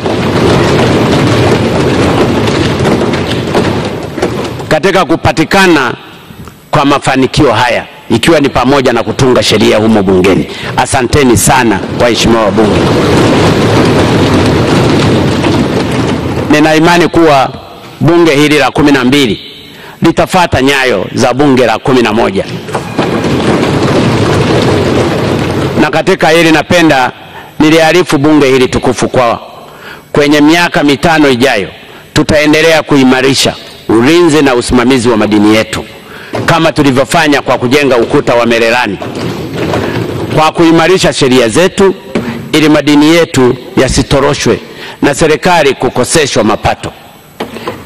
katika kupatikana kwa mafanikio haya ikiwa ni pamoja na kutunga sheria humo bungeni. Asanteni sana waheshimiwa wabunge. Nina imani kuwa bunge hili la kumi na mbili litafata nyayo za bunge la kumi na moja na katika hili napenda niliarifu bunge hili tukufu kwa kwenye miaka mitano ijayo tutaendelea kuimarisha ulinzi na usimamizi wa madini yetu kama tulivyofanya kwa kujenga ukuta wa Mererani, kwa kuimarisha sheria zetu ili madini yetu yasitoroshwe na serikali kukoseshwa mapato.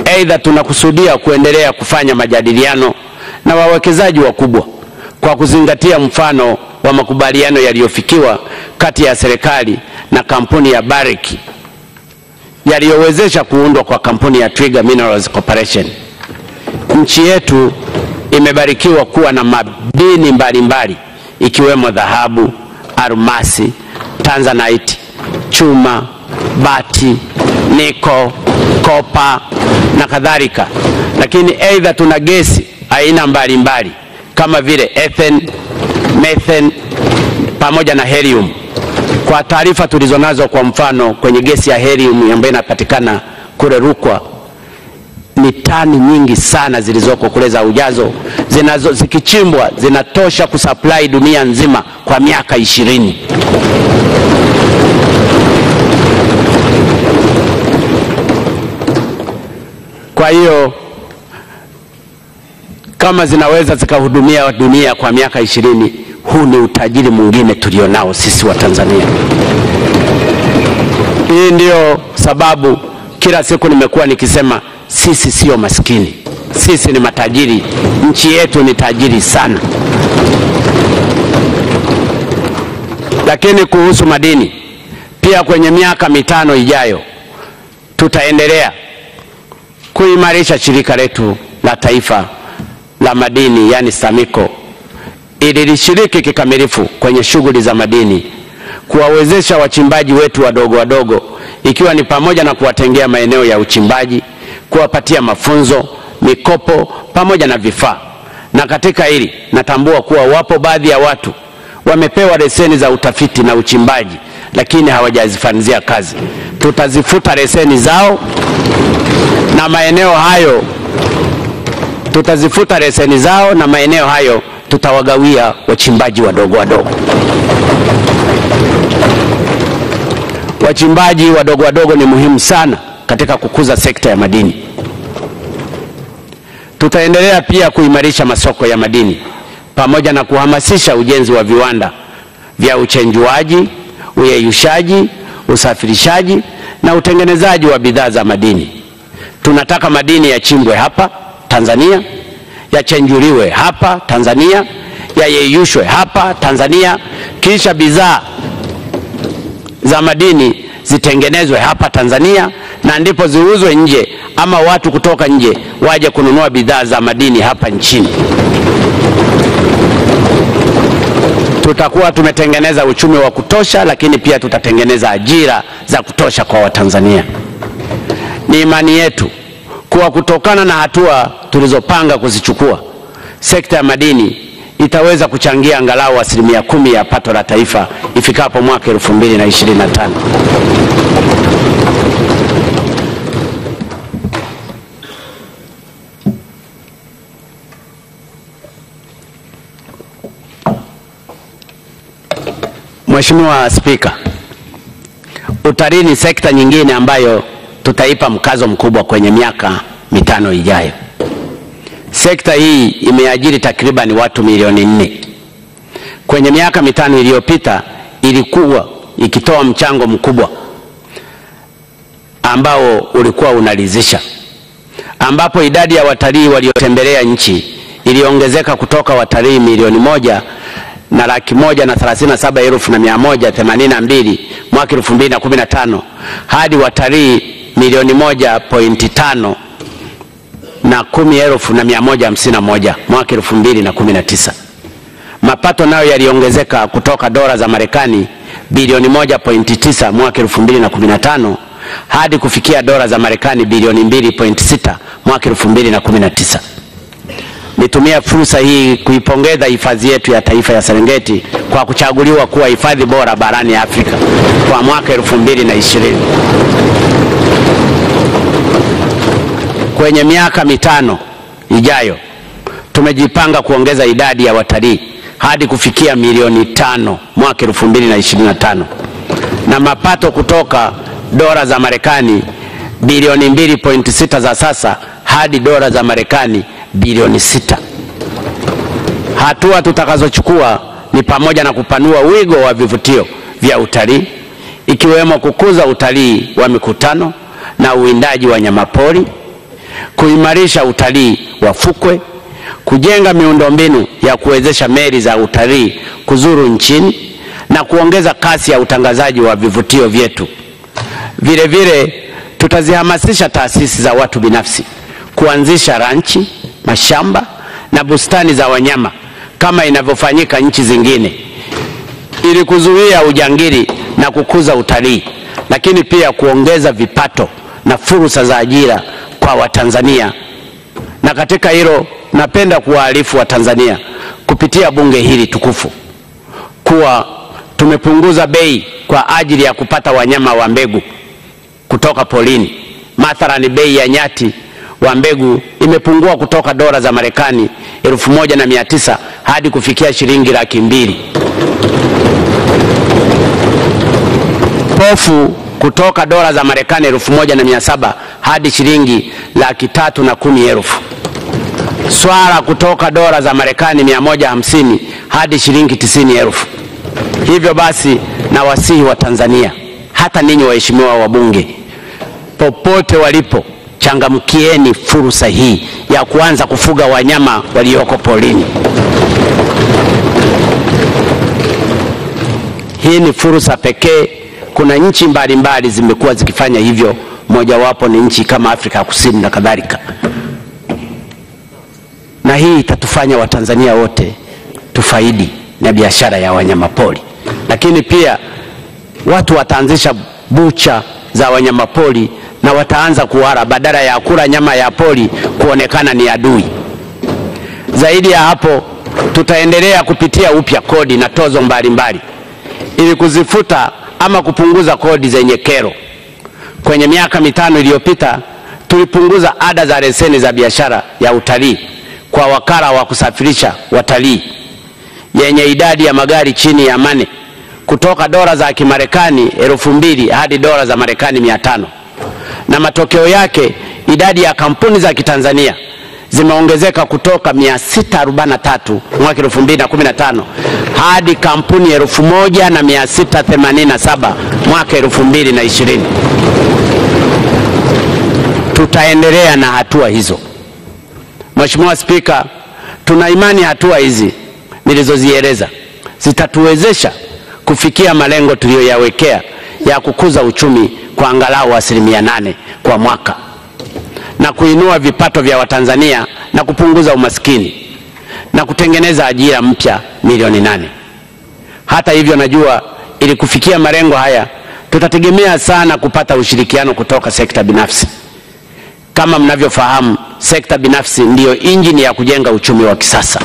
Aidha, tunakusudia kuendelea kufanya majadiliano na wawekezaji wakubwa kwa kuzingatia mfano wa makubaliano yaliyofikiwa kati ya serikali na kampuni ya Barrick yaliyowezesha kuundwa kwa kampuni ya Twiga Minerals Corporation. Nchi yetu imebarikiwa kuwa na madini mbalimbali ikiwemo dhahabu, almasi, tanzanite, chuma, bati, niko, kopa na kadhalika, lakini aidha tuna gesi aina mbalimbali kama vile ethane, methane pamoja na helium. Kwa taarifa tulizonazo, kwa mfano kwenye gesi ya helium ambayo inapatikana kule Rukwa ni tani nyingi sana zilizoko kule za ujazo zinazo zikichimbwa zinatosha kusupply dunia nzima kwa miaka ishirini. Kwa hiyo kama zinaweza zikahudumia dunia kwa miaka ishirini, huu ni utajiri mwingine tulionao sisi wa Tanzania. Hii ndiyo sababu kila siku nimekuwa nikisema sisi sio maskini, sisi ni matajiri. Nchi yetu ni tajiri sana. Lakini kuhusu madini pia, kwenye miaka mitano ijayo tutaendelea kuimarisha shirika letu la taifa la madini, yani STAMICO, ili lishiriki kikamilifu kwenye shughuli za madini, kuwawezesha wachimbaji wetu wadogo wadogo, ikiwa ni pamoja na kuwatengea maeneo ya uchimbaji kuwapatia mafunzo, mikopo pamoja na vifaa. Na katika hili natambua kuwa wapo baadhi ya watu wamepewa leseni za utafiti na uchimbaji, lakini hawajazifanyia kazi. Tutazifuta leseni zao na maeneo hayo tutazifuta leseni zao na maeneo hayo tutawagawia wachimbaji wadogo wadogo. Wachimbaji wadogo wadogo ni muhimu sana katika kukuza sekta ya madini. Tutaendelea pia kuimarisha masoko ya madini pamoja na kuhamasisha ujenzi wa viwanda vya uchenjuaji, uyeyushaji, usafirishaji na utengenezaji wa bidhaa za madini. Tunataka madini yachimbwe hapa Tanzania, yachenjuliwe hapa Tanzania, yayeyushwe hapa Tanzania, kisha bidhaa za madini zitengenezwe hapa Tanzania na ndipo ziuzwe nje, ama watu kutoka nje waje kununua bidhaa za madini hapa nchini. Tutakuwa tumetengeneza uchumi wa kutosha, lakini pia tutatengeneza ajira za kutosha kwa Watanzania. Ni imani yetu kuwa kutokana na hatua tulizopanga kuzichukua, sekta ya madini itaweza kuchangia angalau asilimia kumi ya pato la taifa ifikapo mwaka 2025. Mheshimiwa Spika, utalii ni sekta nyingine ambayo tutaipa mkazo mkubwa kwenye miaka mitano ijayo. Sekta hii imeajiri takriban watu milioni nne. Kwenye miaka mitano iliyopita ilikuwa ikitoa mchango mkubwa ambao ulikuwa unaridhisha, ambapo idadi ya watalii waliotembelea nchi iliongezeka kutoka watalii milioni moja na laki moja na thelathini na saba elfu na mia moja themanini na mbili mwaka elfu mbili na kumi na tano hadi watalii milioni moja pointi tano na kumi elfu na mia moja hamsini na moja mwaka elfu mbili na kumi na tisa. Mapato nayo yaliongezeka kutoka dola za Marekani bilioni moja pointi tisa mwaka elfu mbili na kumi na tano hadi kufikia dola za Marekani bilioni mbili pointi sita mwaka elfu mbili na kumi na tisa. Nitumia fursa hii kuipongeza hifadhi yetu ya taifa ya Serengeti kwa kuchaguliwa kuwa hifadhi bora barani Afrika kwa mwaka elfu mbili na ishirini. Kwenye miaka mitano ijayo tumejipanga kuongeza idadi ya watalii hadi kufikia milioni tano mwaka elfu mbili na ishirini na tano na mapato kutoka dola za Marekani bilioni 2.6 za sasa hadi dola za Marekani bilioni sita. Hatua tutakazochukua ni pamoja na kupanua wigo wa vivutio vya utalii ikiwemo kukuza utalii wa mikutano na uwindaji wa nyamapori, kuimarisha utalii wa fukwe, kujenga miundombinu ya kuwezesha meli za utalii kuzuru nchini na kuongeza kasi ya utangazaji wa vivutio vyetu. Vile vile tutazihamasisha taasisi za watu binafsi kuanzisha ranchi, mashamba na bustani za wanyama kama inavyofanyika nchi zingine ili kuzuia ujangili na kukuza utalii, lakini pia kuongeza vipato na fursa za ajira kwa Watanzania. Na katika hilo napenda kuwaarifu Watanzania kupitia bunge hili tukufu kuwa tumepunguza bei kwa ajili ya kupata wanyama wa mbegu kutoka polini. Mathalani, bei ya nyati wa mbegu imepungua kutoka dola za Marekani elfu moja na mia tisa hadi kufikia shilingi laki mbili. Pofu kutoka dola za Marekani elfu moja na mia saba hadi shilingi laki tatu na kumi elfu. Swala kutoka dola za Marekani mia moja hamsini hadi shilingi tisini elfu. Hivyo basi, na wasihi wa Tanzania, hata ninyi waheshimiwa wabunge, popote walipo changamkieni fursa hii ya kuanza kufuga wanyama walioko porini. Hii ni fursa pekee. Kuna nchi mbalimbali zimekuwa zikifanya hivyo, mojawapo ni nchi kama Afrika ya Kusini na kadhalika, na hii itatufanya Watanzania wote tufaidi na biashara ya wanyamapori, lakini pia watu wataanzisha bucha za wanyamapori na wataanza kuwara badala ya kula nyama ya pori kuonekana ni adui. Zaidi ya hapo, tutaendelea kupitia upya kodi na tozo mbalimbali ili kuzifuta ama kupunguza kodi zenye kero. Kwenye miaka mitano iliyopita tulipunguza ada za leseni za biashara ya utalii kwa wakala wa kusafirisha watalii yenye idadi ya magari chini ya mane kutoka dola za Kimarekani elfu mbili hadi dola za Marekani mia tano na matokeo yake idadi ya kampuni za Kitanzania zimeongezeka kutoka 643 mwaka 2015 hadi kampuni 1687 mwaka 2020. Tutaendelea na hatua hizo. Mheshimiwa Spika, tuna imani hatua hizi nilizozieleza zitatuwezesha kufikia malengo tuliyoyawekea ya kukuza uchumi kwa angalau asilimia nane kwa mwaka na kuinua vipato vya Watanzania na kupunguza umaskini na kutengeneza ajira mpya milioni nane. Hata hivyo, najua ili kufikia malengo haya tutategemea sana kupata ushirikiano kutoka sekta binafsi. Kama mnavyofahamu, sekta binafsi ndiyo injini ya kujenga uchumi wa kisasa.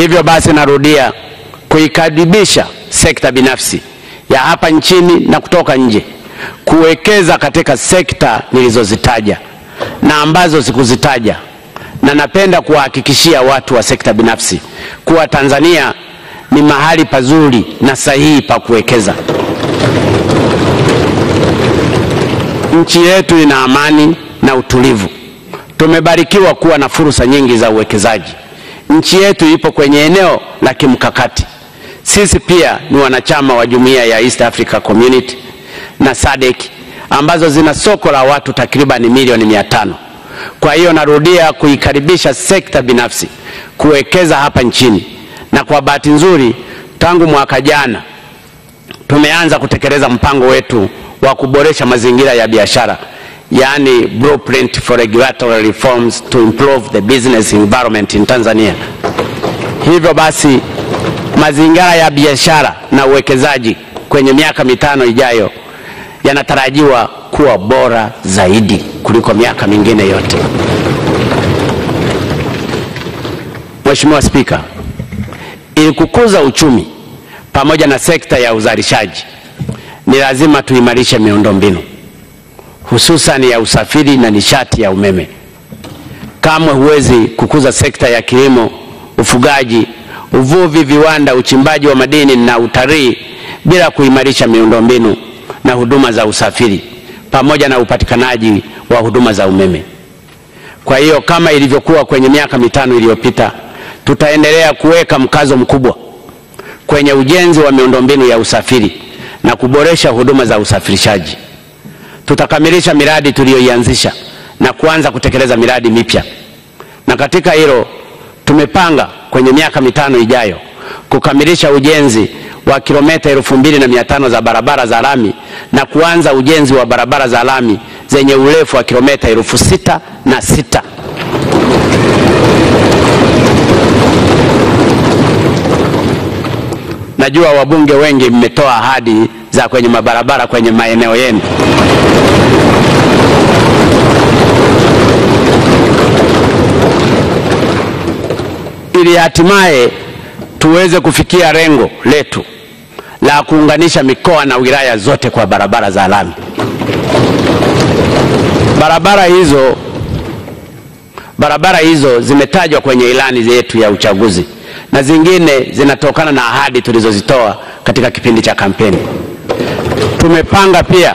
Hivyo basi, narudia kuikaribisha sekta binafsi ya hapa nchini na kutoka nje kuwekeza katika sekta nilizozitaja na ambazo sikuzitaja, na napenda kuwahakikishia watu wa sekta binafsi kuwa Tanzania ni mahali pazuri na sahihi pa kuwekeza. Nchi yetu ina amani na utulivu. Tumebarikiwa kuwa na fursa nyingi za uwekezaji. Nchi yetu ipo kwenye eneo la kimkakati. Sisi pia ni wanachama wa jumuiya ya East Africa Community na SADC ambazo zina soko la watu takribani milioni mia tano. Kwa hiyo narudia kuikaribisha sekta binafsi kuwekeza hapa nchini, na kwa bahati nzuri tangu mwaka jana tumeanza kutekeleza mpango wetu wa kuboresha mazingira ya biashara, yaani Blueprint for Regulatory Reforms to Improve the Business Environment in Tanzania. Hivyo basi mazingira ya biashara na uwekezaji kwenye miaka mitano ijayo yanatarajiwa kuwa bora zaidi kuliko miaka mingine yote. Mheshimiwa Spika, ili kukuza uchumi pamoja na sekta ya uzalishaji ni lazima tuimarishe miundombinu hususan ya usafiri na nishati ya umeme. Kamwe huwezi kukuza sekta ya kilimo, ufugaji, uvuvi, viwanda, uchimbaji wa madini na utalii bila kuimarisha miundombinu na huduma za usafiri pamoja na upatikanaji wa huduma za umeme. Kwa hiyo kama ilivyokuwa kwenye miaka mitano iliyopita, tutaendelea kuweka mkazo mkubwa kwenye ujenzi wa miundombinu ya usafiri na kuboresha huduma za usafirishaji. Tutakamilisha miradi tuliyoianzisha na kuanza kutekeleza miradi mipya, na katika hilo tumepanga kwenye miaka mitano ijayo kukamilisha ujenzi wa kilomita elfu mbili na mia tano za barabara za lami na kuanza ujenzi wa barabara za lami zenye urefu wa kilomita elfu sita na sita. Najua wabunge wengi mmetoa ahadi za kwenye mabarabara kwenye maeneo yenu. Ili hatimaye tuweze kufikia lengo letu la kuunganisha mikoa na wilaya zote kwa barabara za lami. Barabara hizo, barabara hizo zimetajwa kwenye ilani yetu ya uchaguzi na zingine zinatokana na ahadi tulizozitoa katika kipindi cha kampeni. Tumepanga pia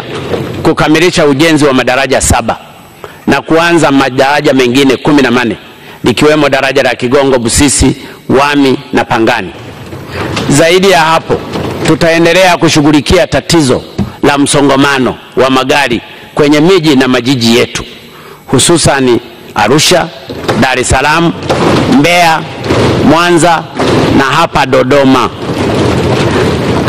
kukamilisha ujenzi wa madaraja saba na kuanza madaraja mengine kumi na manne likiwemo daraja la Kigongo Busisi, Wami na Pangani. Zaidi ya hapo, tutaendelea kushughulikia tatizo la msongamano wa magari kwenye miji na majiji yetu hususani Arusha, Dar es Salaam, Mbeya, Mwanza na hapa Dodoma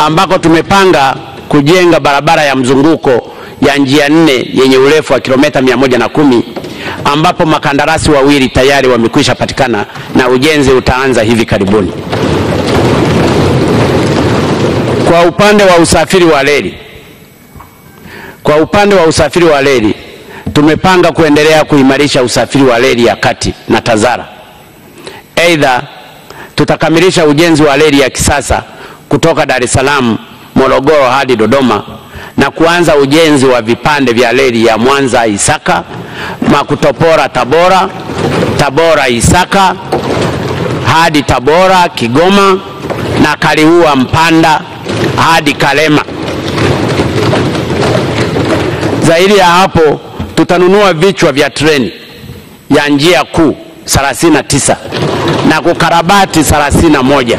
ambako tumepanga kujenga barabara ya mzunguko ya njia nne yenye urefu wa kilomita mia moja na kumi ambapo makandarasi wawili tayari wamekwisha patikana na ujenzi utaanza hivi karibuni. Kwa upande wa usafiri wa reli, kwa upande wa usafiri wa reli tumepanga kuendelea kuimarisha usafiri wa reli ya kati na TAZARA. Aidha, tutakamilisha ujenzi wa reli ya kisasa kutoka Dar es Salaam, Morogoro hadi Dodoma na kuanza ujenzi wa vipande vya reli ya Mwanza Isaka, Makutopora Tabora, Tabora Isaka hadi Tabora Kigoma na Kaliua Mpanda hadi Kalema. Zaidi ya hapo, tutanunua vichwa vya treni ya njia kuu 39 na kukarabati 31.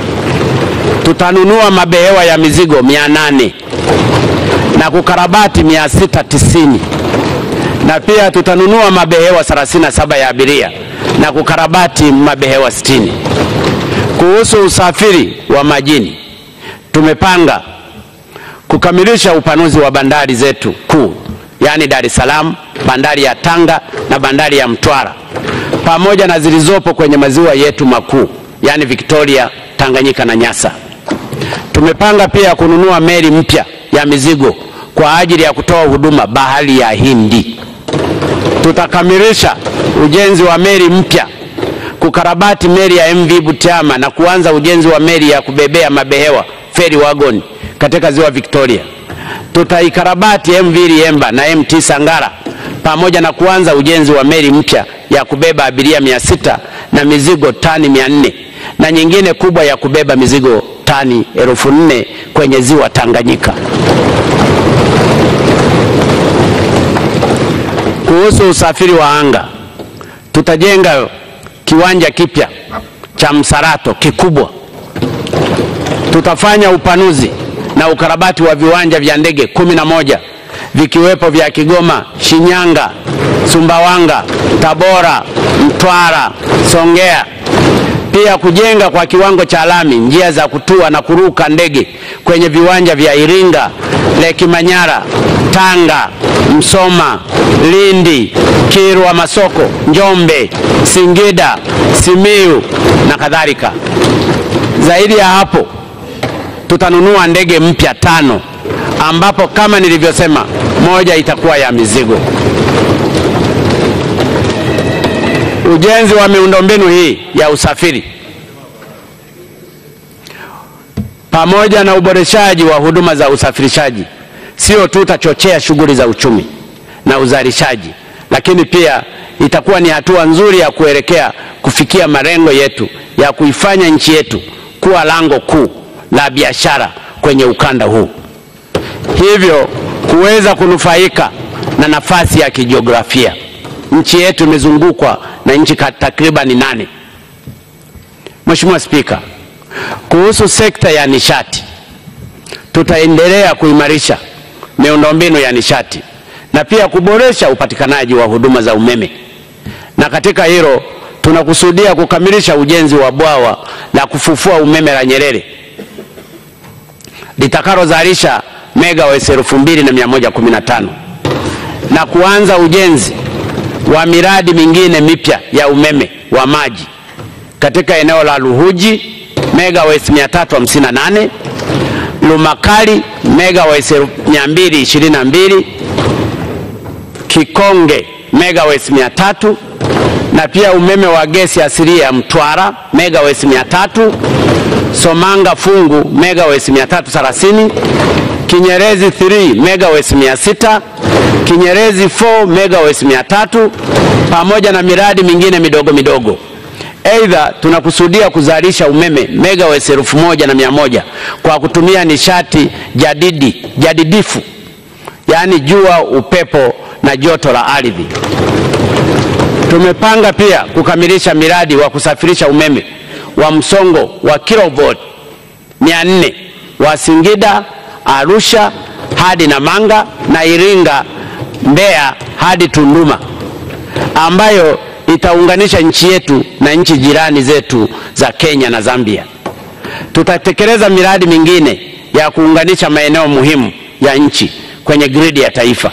Tutanunua mabehewa ya mizigo 800 na kukarabati 690 na pia tutanunua mabehewa 37 ya abiria na kukarabati mabehewa 60. Kuhusu usafiri wa majini, tumepanga kukamilisha upanuzi wa bandari zetu kuu, yaani Dar es Salaam, bandari ya Tanga na bandari ya Mtwara pamoja na zilizopo kwenye maziwa yetu makuu, yani Victoria, Tanganyika na Nyasa. Tumepanga pia kununua meli mpya ya mizigo kwa ajili ya kutoa huduma bahari ya Hindi. Tutakamilisha ujenzi wa meli mpya, kukarabati meli ya MV Butiama na kuanza ujenzi wa meli ya kubebea mabehewa ferry wagon katika ziwa Victoria. Tutaikarabati MV Liemba na MT Sangara pamoja na kuanza ujenzi wa meli mpya ya kubeba abiria 600 na mizigo tani 400 na nyingine kubwa ya kubeba mizigo tani elfu nne kwenye ziwa Tanganyika. Kuhusu usafiri wa anga, tutajenga kiwanja kipya cha Msarato kikubwa. Tutafanya upanuzi na ukarabati wa viwanja vya ndege kumi na moja vikiwepo vya Kigoma, Shinyanga, Sumbawanga, Tabora, Mtwara, Songea. Pia kujenga kwa kiwango cha lami njia za kutua na kuruka ndege kwenye viwanja vya Iringa, Lake Manyara, Tanga, Msoma, Lindi, Kirwa Masoko, Njombe, Singida, Simiu na kadhalika. Zaidi ya hapo, tutanunua ndege mpya tano ambapo kama nilivyosema, moja itakuwa ya mizigo. Ujenzi wa miundombinu hii ya usafiri pamoja na uboreshaji wa huduma za usafirishaji sio tu utachochea shughuli za uchumi na uzalishaji, lakini pia itakuwa ni hatua nzuri ya kuelekea kufikia malengo yetu ya kuifanya nchi yetu kuwa lango kuu la biashara kwenye ukanda huu, hivyo kuweza kunufaika na nafasi ya kijiografia. Nchi yetu imezungukwa na nchi takribani nane. Mheshimiwa Spika, kuhusu sekta ya nishati, tutaendelea kuimarisha miundombinu ya nishati na pia kuboresha upatikanaji wa huduma za umeme, na katika hilo tunakusudia kukamilisha ujenzi wa bwawa la kufufua umeme la Nyerere litakalozalisha megawati elfu mbili na mia moja kumi na tano. Na kuanza ujenzi wa miradi mingine mipya ya umeme wa maji katika eneo la Luhuji megawati 358, Lumakali megawati 222, Kikonge megawati 300 na pia umeme wa gesi asilia ya Mtwara megawati 300, Somanga Fungu megawati 330, Kinyerezi 3 megawati 600, Kinyerezi 4 megawati 300 pamoja na miradi mingine midogo midogo. Aidha, tunakusudia kuzalisha umeme megawati elfu moja na mia moja kwa kutumia nishati jadidi, jadidifu yaani jua, upepo na joto la ardhi. Tumepanga pia kukamilisha miradi wa kusafirisha umeme wa msongo wa kilovoti 400 wa Singida, Arusha hadi Namanga na Iringa, Mbeya hadi Tunduma ambayo itaunganisha nchi yetu na nchi jirani zetu za Kenya na Zambia. Tutatekeleza miradi mingine ya kuunganisha maeneo muhimu ya nchi kwenye gridi ya taifa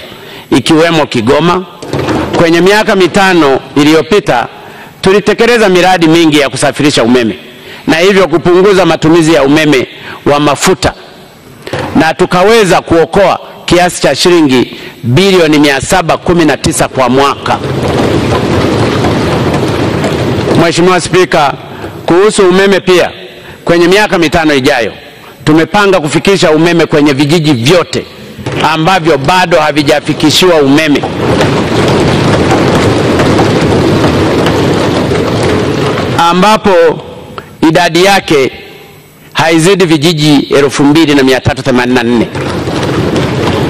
ikiwemo Kigoma. Kwenye miaka mitano iliyopita tulitekeleza miradi mingi ya kusafirisha umeme na hivyo kupunguza matumizi ya umeme wa mafuta na tukaweza kuokoa kiasi cha shilingi bilioni 719 kwa mwaka. Mheshimiwa Spika, kuhusu umeme pia, kwenye miaka mitano ijayo tumepanga kufikisha umeme kwenye vijiji vyote ambavyo bado havijafikishiwa umeme. ambapo idadi yake haizidi vijiji 2384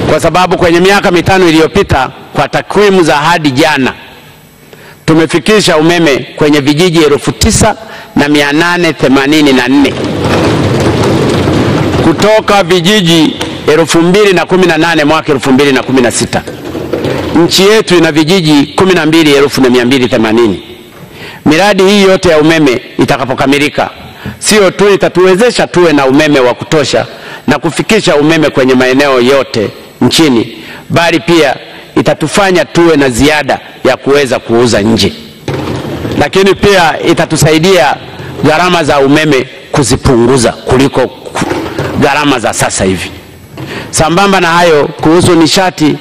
kwa sababu kwenye miaka mitano iliyopita kwa takwimu za hadi jana tumefikisha umeme kwenye vijiji 9884 kutoka vijiji 2018 mwaka 2016. Nchi yetu ina vijiji 12280. Miradi hii yote ya umeme itakapokamilika, sio tu itatuwezesha tuwe na umeme wa kutosha na kufikisha umeme kwenye maeneo yote nchini, bali pia itatufanya tuwe na ziada ya kuweza kuuza nje, lakini pia itatusaidia gharama za umeme kuzipunguza kuliko gharama za sasa hivi. Sambamba na hayo, kuhusu nishati,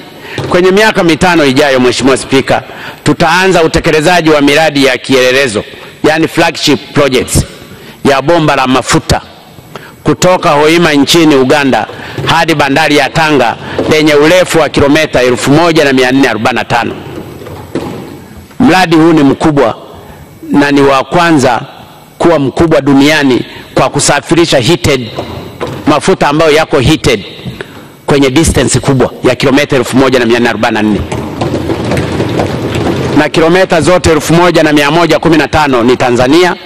kwenye miaka mitano ijayo, Mheshimiwa Spika, tutaanza utekelezaji wa miradi ya kielelezo, yani flagship projects ya bomba la mafuta kutoka Hoima nchini Uganda hadi bandari ya Tanga lenye urefu wa kilomita 1445. Mradi huu ni mkubwa na ni wa kwanza kuwa mkubwa duniani kwa kusafirisha heated mafuta ambayo yako heated kwenye distance kubwa ya kilomita 1444 na kilomita zote 1115 ni Tanzania,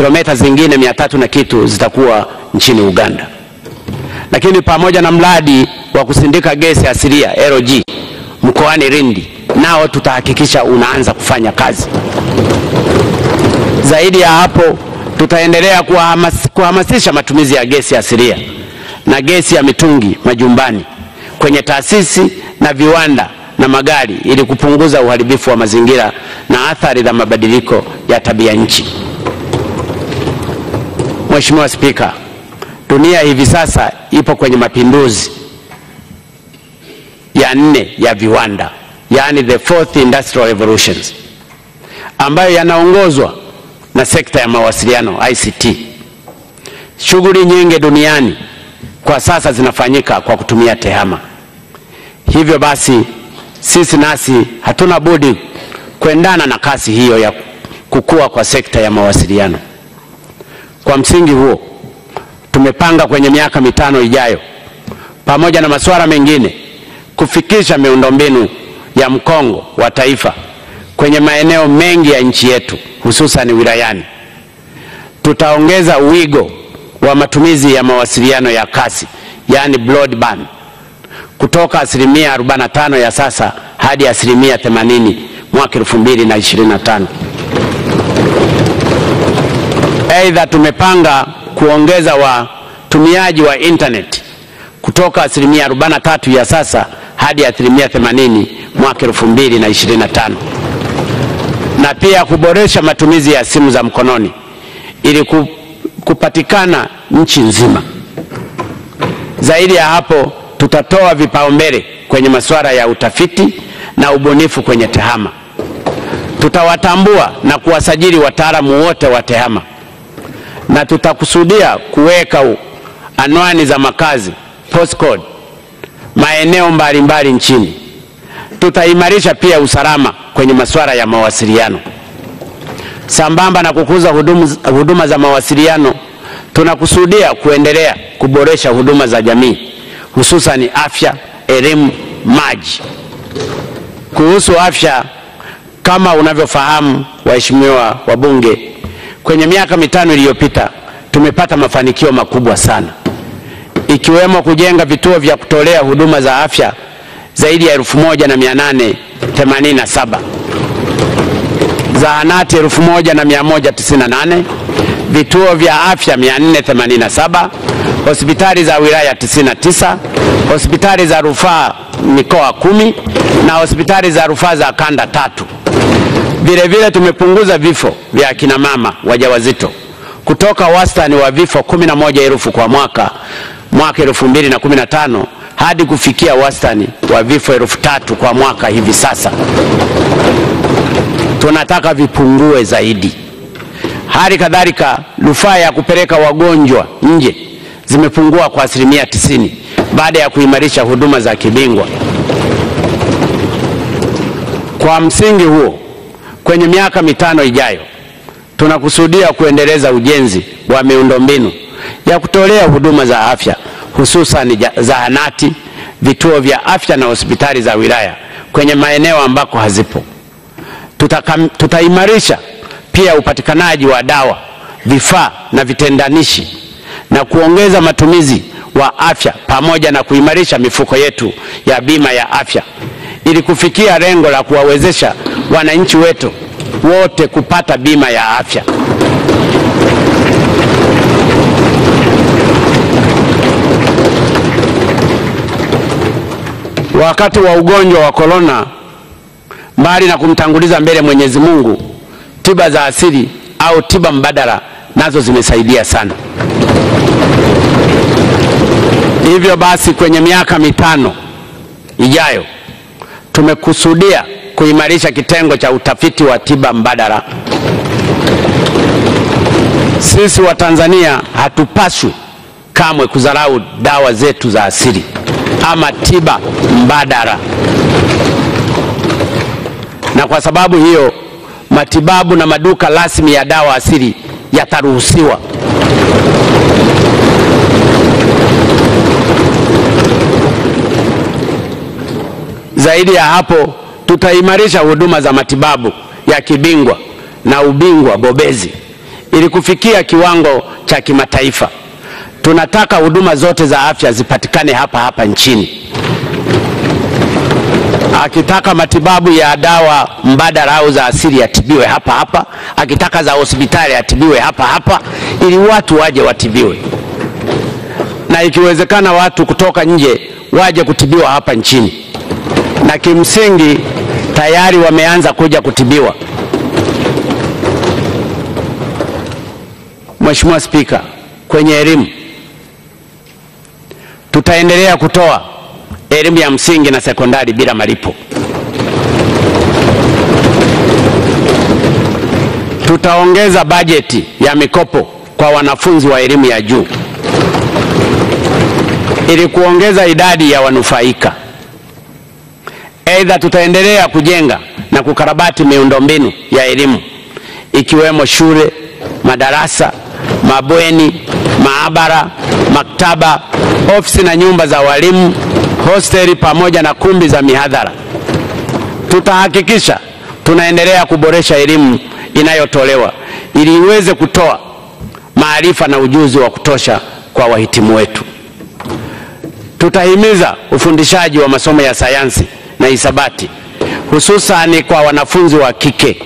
kilomita zingine mia tatu na kitu zitakuwa nchini Uganda. Lakini pamoja na mradi wa kusindika gesi asilia LG mkoani Lindi, nao tutahakikisha unaanza kufanya kazi. Zaidi ya hapo, tutaendelea kuhamas, kuhamasisha matumizi ya gesi asilia na gesi ya mitungi majumbani, kwenye taasisi na viwanda na magari ili kupunguza uharibifu wa mazingira na athari za mabadiliko ya tabia nchi. Mheshimiwa Spika, dunia hivi sasa ipo kwenye mapinduzi ya nne ya viwanda, yaani the fourth industrial revolutions, ambayo yanaongozwa na sekta ya mawasiliano ICT. Shughuli nyingi duniani kwa sasa zinafanyika kwa kutumia tehama. Hivyo basi sisi nasi hatuna budi kuendana na kasi hiyo ya kukua kwa sekta ya mawasiliano. Kwa msingi huo, tumepanga kwenye miaka mitano ijayo, pamoja na masuala mengine, kufikisha miundombinu ya mkongo wa taifa kwenye maeneo mengi ya nchi yetu, hususan wilayani. Tutaongeza wigo wa matumizi ya mawasiliano ya kasi, yani broadband kutoka asilimia 45 ya sasa hadi asilimia 80 mwaka 2025. Aidha, tumepanga kuongeza watumiaji wa internet kutoka asilimia 43 ya sasa hadi asilimia 80 mwaka 2025, na pia kuboresha matumizi ya simu za mkononi ili kupatikana nchi nzima. Zaidi ya hapo tutatoa vipaumbele kwenye masuala ya utafiti na ubunifu kwenye tehama. Tutawatambua na kuwasajili wataalamu wote wa tehama, na tutakusudia kuweka anwani za makazi postcode maeneo mbalimbali nchini. Tutaimarisha pia usalama kwenye masuala ya mawasiliano. Sambamba na kukuza huduma, huduma za mawasiliano, tunakusudia kuendelea kuboresha huduma za jamii hususani afya, elimu, maji. Kuhusu afya, kama unavyofahamu, waheshimiwa wabunge, kwenye miaka mitano iliyopita tumepata mafanikio makubwa sana, ikiwemo kujenga vituo vya kutolea huduma za afya zaidi ya 1887 zahanati 1198 vituo vya afya 487 hospitali za wilaya 99 hospitali za rufaa mikoa kumi na hospitali za rufaa za kanda tatu. Vilevile tumepunguza vifo vya akina mama wajawazito kutoka wastani wa vifo 11,000 kwa mwaka mwaka 2015 hadi kufikia wastani wa vifo elfu tatu kwa mwaka hivi sasa. Tunataka vipungue zaidi. Hali kadhalika rufaa ya kupeleka wagonjwa nje zimepungua kwa asilimia tisini baada ya kuimarisha huduma za kibingwa. Kwa msingi huo, kwenye miaka mitano ijayo tunakusudia kuendeleza ujenzi wa miundombinu ya kutolea huduma za afya hususan zahanati, vituo vya afya na hospitali za wilaya kwenye maeneo ambako hazipo. Tutakam, tutaimarisha pia upatikanaji wa dawa, vifaa na vitendanishi na kuongeza matumizi wa afya pamoja na kuimarisha mifuko yetu ya bima ya afya ili kufikia lengo la kuwawezesha wananchi wetu wote kupata bima ya afya. Wakati wa ugonjwa wa korona, mbali na kumtanguliza mbele Mwenyezi Mungu, tiba za asili au tiba mbadala nazo zimesaidia sana. Hivyo basi, kwenye miaka mitano ijayo tumekusudia kuimarisha kitengo cha utafiti wa tiba mbadala. Sisi wa Tanzania hatupaswi kamwe kudharau dawa zetu za asili ama tiba mbadala, na kwa sababu hiyo matibabu na maduka rasmi ya dawa asili yataruhusiwa. Zaidi ya hapo, tutaimarisha huduma za matibabu ya kibingwa na ubingwa bobezi ili kufikia kiwango cha kimataifa. Tunataka huduma zote za afya zipatikane hapa hapa nchini. Akitaka matibabu ya dawa mbadala au za asili yatibiwe hapa hapa, akitaka za hospitali yatibiwe hapa hapa, ili watu waje watibiwe, na ikiwezekana watu kutoka nje waje kutibiwa hapa nchini na kimsingi tayari wameanza kuja kutibiwa. Mheshimiwa Spika, kwenye elimu tutaendelea kutoa elimu ya msingi na sekondari bila malipo. Tutaongeza bajeti ya mikopo kwa wanafunzi wa elimu ya juu ili kuongeza idadi ya wanufaika. Aidha, tutaendelea kujenga na kukarabati miundombinu ya elimu ikiwemo shule, madarasa, mabweni, maabara, maktaba, ofisi na nyumba za walimu, hosteli pamoja na kumbi za mihadhara. Tutahakikisha tunaendelea kuboresha elimu inayotolewa ili iweze kutoa maarifa na ujuzi wa kutosha kwa wahitimu wetu. Tutahimiza ufundishaji wa masomo ya sayansi na hisabati hususani kwa wanafunzi wa kike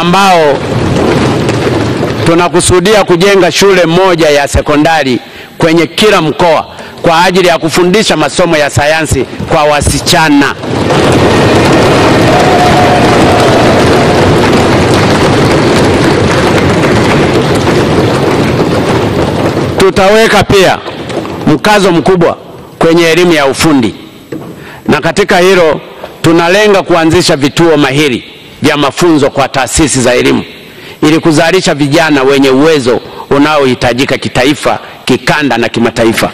ambao tunakusudia kujenga shule moja ya sekondari kwenye kila mkoa kwa ajili ya kufundisha masomo ya sayansi kwa wasichana. Tutaweka pia mkazo mkubwa kwenye elimu ya ufundi, na katika hilo tunalenga kuanzisha vituo mahiri vya mafunzo kwa taasisi za elimu ili kuzalisha vijana wenye uwezo unaohitajika kitaifa, kikanda na kimataifa,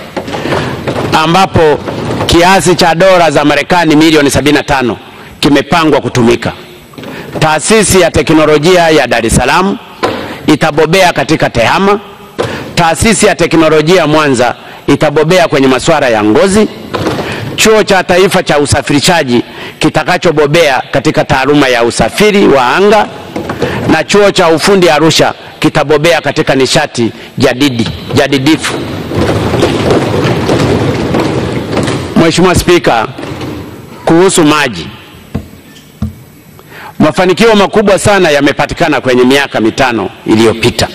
ambapo kiasi cha dola za Marekani milioni 75 kimepangwa kutumika. Taasisi ya teknolojia ya Dar es Salaam itabobea katika tehama. Taasisi ya teknolojia Mwanza itabobea kwenye masuala ya ngozi. Chuo cha Taifa cha Usafirishaji kitakachobobea katika taaluma ya usafiri wa anga na chuo cha ufundi Arusha kitabobea katika nishati jadidi, jadidifu. Mheshimiwa Spika, kuhusu maji, mafanikio makubwa sana yamepatikana kwenye miaka mitano iliyopita.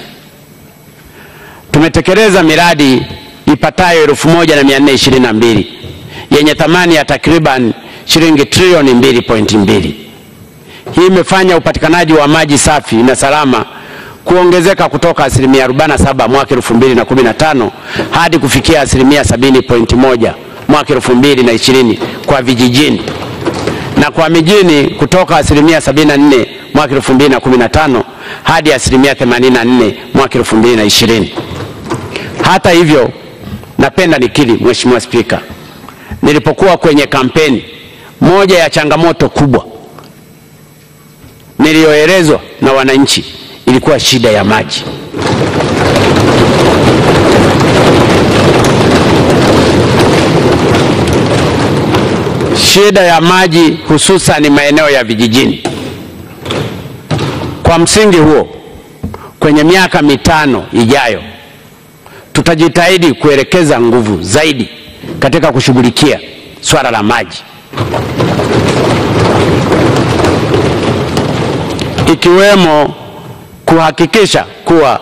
Tumetekeleza miradi ipatayo elfu moja na mia nne ishirini na mbili yenye thamani ya takriban shilingi trilioni 2.2. Hii imefanya upatikanaji wa maji safi na salama kuongezeka kutoka asilimia 47 mwaka 2015 hadi kufikia asilimia 70.1 mwaka 2020 kwa vijijini na kwa mijini kutoka asilimia 74 mwaka 2015 hadi asilimia 84 mwaka 2020. Hata hivyo, napenda nikiri, Mheshimiwa Spika, nilipokuwa kwenye kampeni, moja ya changamoto kubwa niliyoelezwa na wananchi ilikuwa shida ya maji. Shida ya maji hususan maeneo ya vijijini. Kwa msingi huo, kwenye miaka mitano ijayo tutajitahidi kuelekeza nguvu zaidi katika kushughulikia swala la maji, ikiwemo kuhakikisha kuwa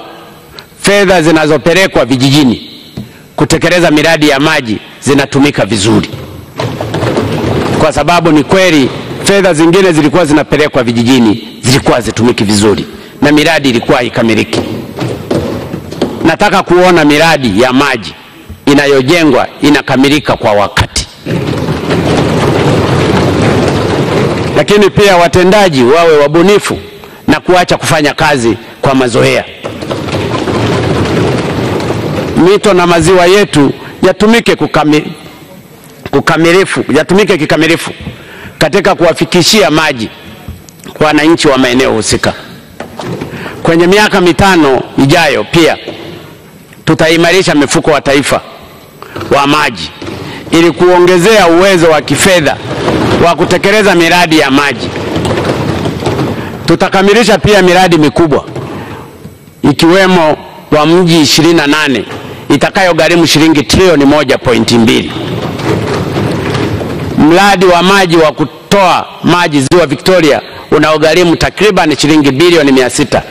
fedha zinazopelekwa vijijini kutekeleza miradi ya maji zinatumika vizuri, kwa sababu ni kweli fedha zingine zilikuwa zinapelekwa vijijini zilikuwa hazitumiki vizuri na miradi ilikuwa haikamiliki. Nataka kuona miradi ya maji inayojengwa inakamilika kwa wakati, lakini pia watendaji wawe wabunifu na kuacha kufanya kazi kwa mazoea. Mito na maziwa yetu yatumike kukami, kukamilifu, yatumike kikamilifu katika kuwafikishia maji wananchi wa maeneo husika. Kwenye miaka mitano ijayo pia tutaimarisha mifuko wa taifa wa maji ili kuongezea uwezo wa kifedha wa kutekeleza miradi ya maji. Tutakamilisha pia miradi mikubwa ikiwemo wa mji 28 itakayogharimu shilingi trilioni 1.2. Mradi wa maji wa kutoa maji ziwa Victoria unaogharimu takriban shilingi bilioni 600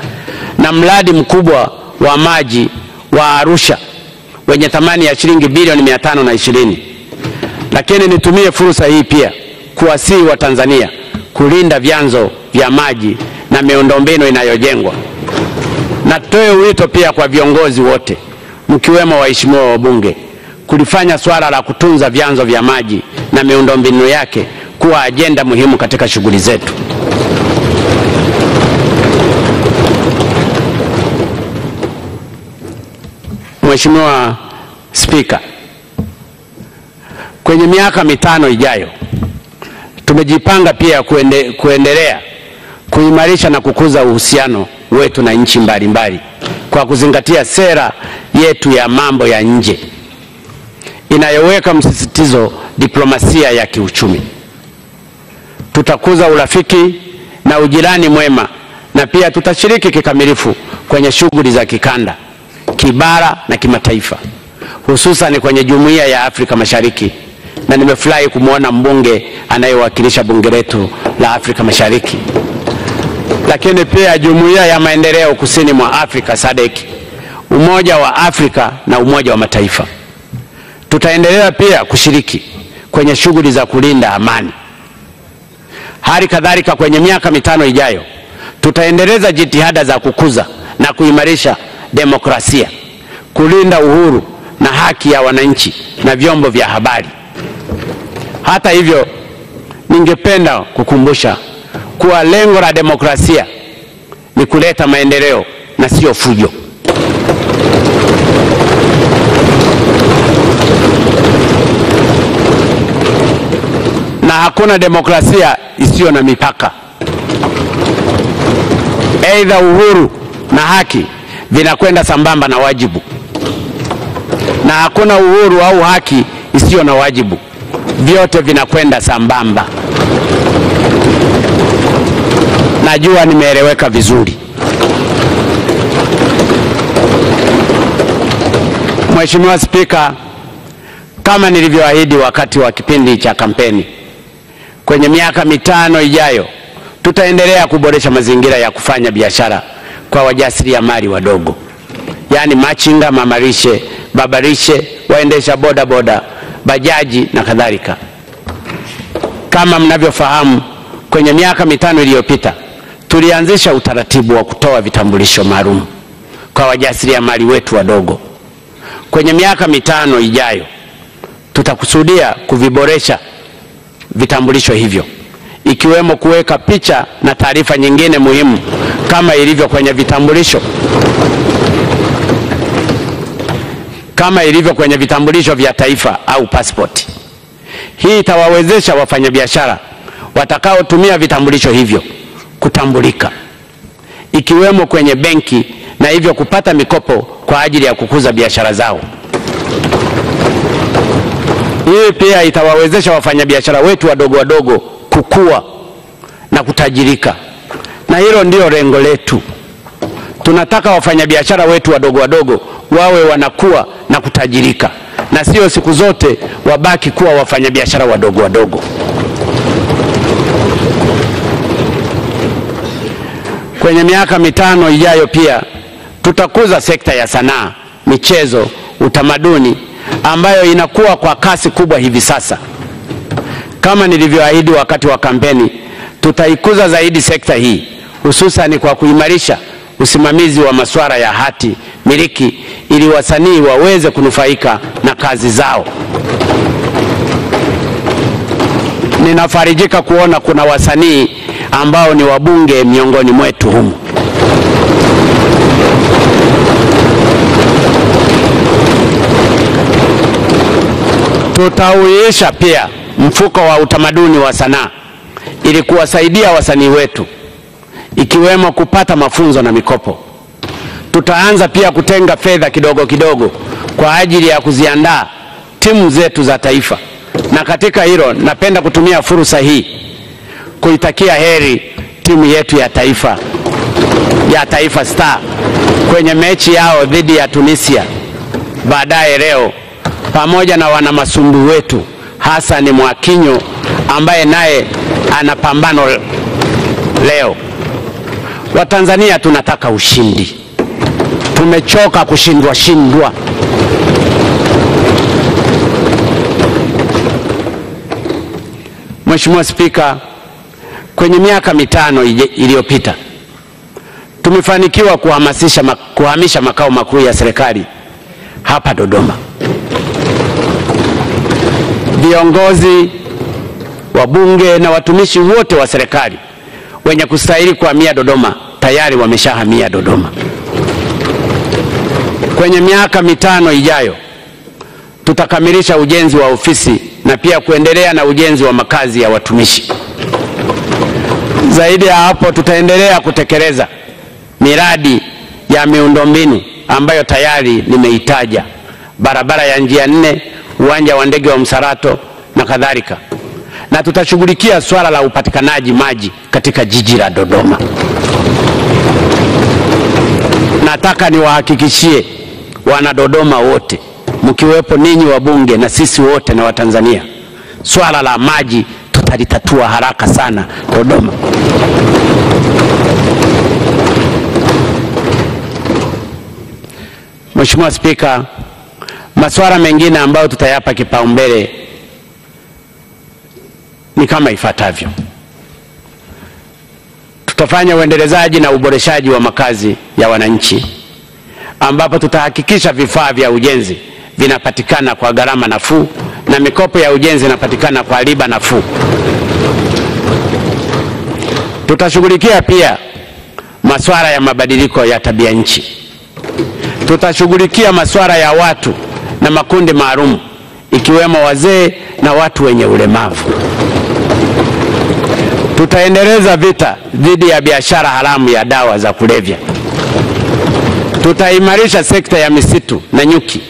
na mradi mkubwa wa maji wa Arusha wenye thamani ya shilingi bilioni 520. Lakini nitumie fursa hii pia kuwasihi wa Tanzania kulinda vyanzo vya maji na miundombinu inayojengwa. Natoe wito pia kwa viongozi wote mkiwemo waheshimiwa wabunge kulifanya swala la kutunza vyanzo vya maji na miundombinu yake kuwa ajenda muhimu katika shughuli zetu. Mheshimiwa Spika, kwenye miaka mitano ijayo tumejipanga pia kuende, kuendelea kuimarisha na kukuza uhusiano wetu na nchi mbalimbali kwa kuzingatia sera yetu ya mambo ya nje inayoweka msisitizo diplomasia ya kiuchumi. Tutakuza urafiki na ujirani mwema na pia tutashiriki kikamilifu kwenye shughuli za kikanda, kibara na kimataifa, hususan kwenye Jumuiya ya Afrika Mashariki, na nimefurahi kumwona mbunge anayewakilisha bunge letu la Afrika Mashariki, lakini pia Jumuiya ya Maendeleo Kusini mwa Afrika SADC, Umoja wa Afrika na Umoja wa Mataifa. Tutaendelea pia kushiriki kwenye shughuli za kulinda amani. Hali kadhalika, kwenye miaka mitano ijayo tutaendeleza jitihada za kukuza na kuimarisha demokrasia, kulinda uhuru na haki ya wananchi na vyombo vya habari. Hata hivyo, ningependa kukumbusha kuwa lengo la demokrasia ni kuleta maendeleo na sio fujo. na hakuna demokrasia isiyo na mipaka. Aidha, uhuru na haki vinakwenda sambamba na wajibu, na hakuna uhuru au haki isiyo na wajibu, vyote vinakwenda sambamba. Najua nimeeleweka vizuri. Mheshimiwa Spika, kama nilivyoahidi wakati wa kipindi cha kampeni, kwenye miaka mitano ijayo tutaendelea kuboresha mazingira ya kufanya biashara kwa wajasiriamali wadogo, yaani machinga, mamarishe babarishe, waendesha boda boda, bajaji na kadhalika. Kama mnavyofahamu, kwenye miaka mitano iliyopita tulianzisha utaratibu wa kutoa vitambulisho maalum kwa wajasiriamali wetu wadogo. Kwenye miaka mitano ijayo, tutakusudia kuviboresha vitambulisho hivyo, ikiwemo kuweka picha na taarifa nyingine muhimu kama ilivyo kwenye vitambulisho kama ilivyo kwenye vitambulisho vya taifa au pasipoti. Hii itawawezesha wafanyabiashara watakaotumia vitambulisho hivyo kutambulika, ikiwemo kwenye benki na hivyo kupata mikopo kwa ajili ya kukuza biashara zao. Hii pia itawawezesha wafanyabiashara wetu wadogo wadogo kukua na kutajirika, na hilo ndio lengo letu. Tunataka wafanyabiashara wetu wadogo wadogo wawe wanakuwa na kutajirika, na sio siku zote wabaki kuwa wafanyabiashara wadogo wadogo. Kwenye miaka mitano ijayo pia tutakuza sekta ya sanaa, michezo, utamaduni ambayo inakuwa kwa kasi kubwa hivi sasa. Kama nilivyoahidi wakati wa kampeni, tutaikuza zaidi sekta hii hususan kwa kuimarisha usimamizi wa masuala ya hati miliki ili wasanii waweze kunufaika na kazi zao. Ninafarijika kuona kuna wasanii ambao ni wabunge miongoni mwetu humu. Tutauisha pia mfuko wa utamaduni wa sanaa. Ili kuwasaidia wasanii wetu ikiwemo kupata mafunzo na mikopo. Tutaanza pia kutenga fedha kidogo kidogo kwa ajili ya kuziandaa timu zetu za taifa, na katika hilo napenda kutumia fursa hii kuitakia heri timu yetu ya taifa ya Taifa Star kwenye mechi yao dhidi ya Tunisia. Baadaye leo, pamoja na wanamasumbu wetu Hassan Mwakinyo ambaye naye ana pambano leo. Watanzania tunataka ushindi, tumechoka kushindwa shindwa. Mheshimiwa Spika, kwenye miaka mitano iliyopita tumefanikiwa kuhamasisha kuhamisha makao makuu ya serikali hapa Dodoma. Viongozi, wabunge na watumishi wote wa serikali wenye kustahili kuhamia Dodoma tayari wameshahamia Dodoma. Kwenye miaka mitano ijayo tutakamilisha ujenzi wa ofisi na pia kuendelea na ujenzi wa makazi ya watumishi. Zaidi ya hapo, tutaendelea kutekeleza miradi ya miundombinu ambayo tayari nimeitaja: barabara ya njia nne, uwanja wa ndege wa Msarato na kadhalika, na tutashughulikia swala la upatikanaji maji katika jiji la Dodoma. Nataka niwahakikishie wana Dodoma wote mkiwepo ninyi wabunge na sisi wote na Watanzania, swala la maji tutalitatua haraka sana Dodoma. Mheshimiwa Spika, masuala mengine ambayo tutayapa kipaumbele ni kama ifuatavyo. Tutafanya uendelezaji na uboreshaji wa makazi ya wananchi ambapo tutahakikisha vifaa vya ujenzi vinapatikana kwa gharama nafuu na mikopo ya ujenzi inapatikana kwa riba nafuu. Tutashughulikia pia masuala ya mabadiliko ya tabia nchi. Tutashughulikia masuala ya watu na makundi maalum ikiwemo wazee na watu wenye ulemavu. Tutaendeleza vita dhidi ya biashara haramu ya dawa za kulevya. Tutaimarisha sekta ya misitu na nyuki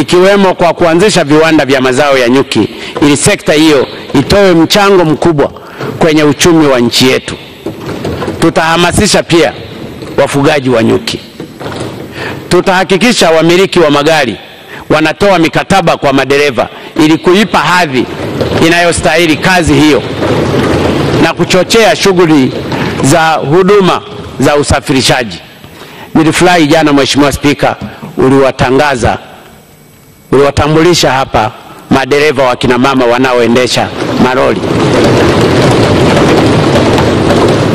ikiwemo kwa kuanzisha viwanda vya mazao ya nyuki ili sekta hiyo itoe mchango mkubwa kwenye uchumi wa nchi yetu. Tutahamasisha pia wafugaji wa nyuki. Tutahakikisha wamiliki wa magari wanatoa mikataba kwa madereva ili kuipa hadhi inayostahili kazi hiyo na kuchochea shughuli za huduma za usafirishaji. Nilifurahi jana, Mheshimiwa Spika, uliwatangaza uliwatambulisha hapa madereva wa kina mama wanaoendesha maroli.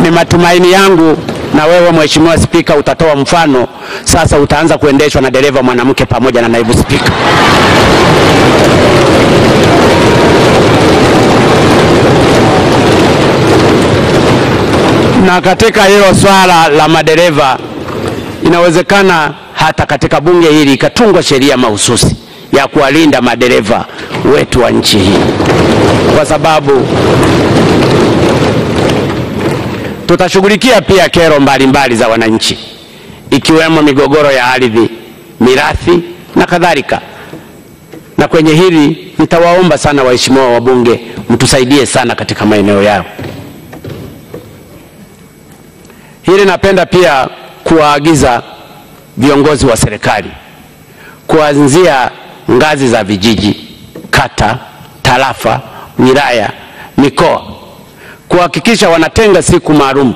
Ni matumaini yangu na wewe Mheshimiwa Spika utatoa mfano sasa, utaanza kuendeshwa na dereva mwanamke pamoja na naibu spika. Na katika hilo swala la madereva, inawezekana hata katika bunge hili ikatungwa sheria mahususi ya kuwalinda madereva wetu wa nchi hii, kwa sababu tutashughulikia pia kero mbalimbali mbali za wananchi ikiwemo migogoro ya ardhi, mirathi na kadhalika. Na kwenye hili nitawaomba sana waheshimiwa wabunge mtusaidie sana katika maeneo yao. Hili napenda pia kuwaagiza viongozi wa serikali kuanzia ngazi za vijiji, kata, tarafa, wilaya, mikoa kuhakikisha wanatenga siku maalum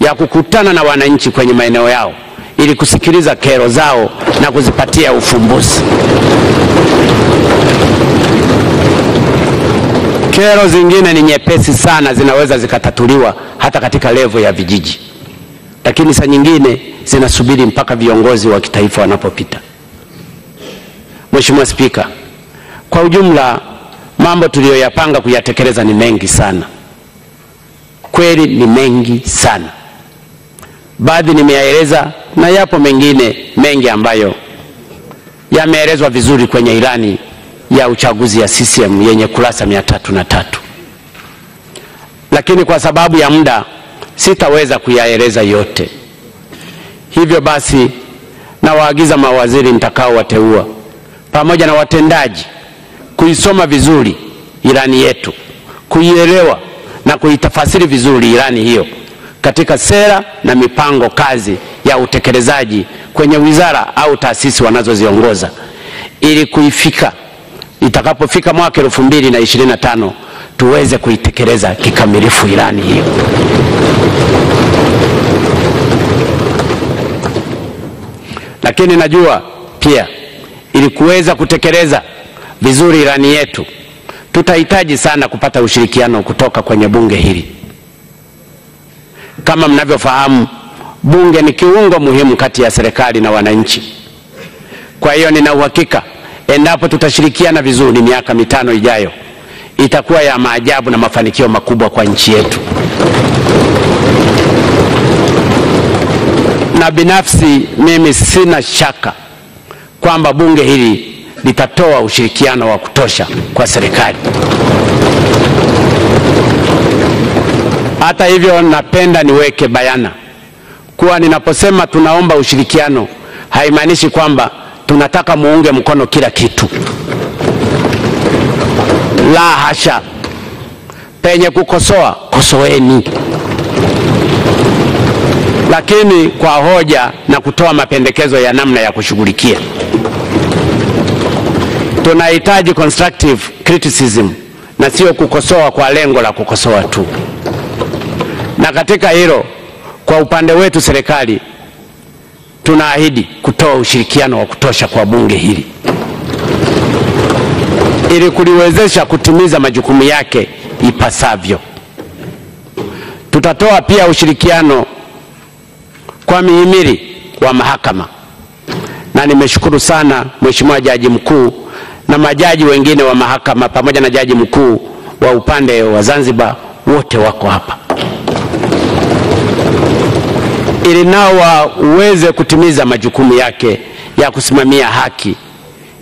ya kukutana na wananchi kwenye maeneo yao ili kusikiliza kero zao na kuzipatia ufumbuzi. Kero zingine ni nyepesi sana, zinaweza zikatatuliwa hata katika levo ya vijiji, lakini saa nyingine zinasubiri mpaka viongozi wa kitaifa wanapopita. Mheshimiwa Spika, kwa ujumla mambo tuliyoyapanga kuyatekeleza ni mengi sana, kweli ni mengi sana. Baadhi nimeyaeleza na yapo mengine mengi ambayo yameelezwa vizuri kwenye ilani ya uchaguzi ya CCM yenye kurasa mia tatu na tatu, lakini kwa sababu ya muda sitaweza kuyaeleza yote. Hivyo basi, nawaagiza mawaziri mtakaowateua pamoja na watendaji kuisoma vizuri ilani yetu, kuielewa na kuitafasiri vizuri ilani hiyo katika sera na mipango kazi ya utekelezaji kwenye wizara au taasisi wanazoziongoza ili kuifika itakapofika mwaka elfu mbili na ishirini na tano tuweze kuitekeleza kikamilifu ilani hiyo. Lakini najua pia ili kuweza kutekeleza vizuri ilani yetu tutahitaji sana kupata ushirikiano kutoka kwenye bunge hili. Kama mnavyofahamu, bunge ni kiungo muhimu kati ya serikali na wananchi. Kwa hiyo nina uhakika endapo tutashirikiana vizuri, miaka mitano ijayo itakuwa ya maajabu na mafanikio makubwa kwa nchi yetu. Na binafsi mimi sina shaka kwamba bunge hili litatoa ushirikiano wa kutosha kwa serikali. Hata hivyo, napenda niweke bayana kuwa ninaposema tunaomba ushirikiano haimaanishi kwamba tunataka muunge mkono kila kitu. La hasha, penye kukosoa kosoeni, lakini kwa hoja na kutoa mapendekezo ya namna ya kushughulikia. Tunahitaji constructive criticism na sio kukosoa kwa lengo la kukosoa tu. Na katika hilo, kwa upande wetu serikali tunaahidi kutoa ushirikiano wa kutosha kwa bunge hili ili kuliwezesha kutimiza majukumu yake ipasavyo. Tutatoa pia ushirikiano kwa mihimili wa mahakama, na nimeshukuru sana Mheshimiwa Jaji Mkuu na majaji wengine wa mahakama pamoja na Jaji Mkuu wa upande wa Zanzibar, wote wako hapa ili nao waweze kutimiza majukumu yake ya kusimamia haki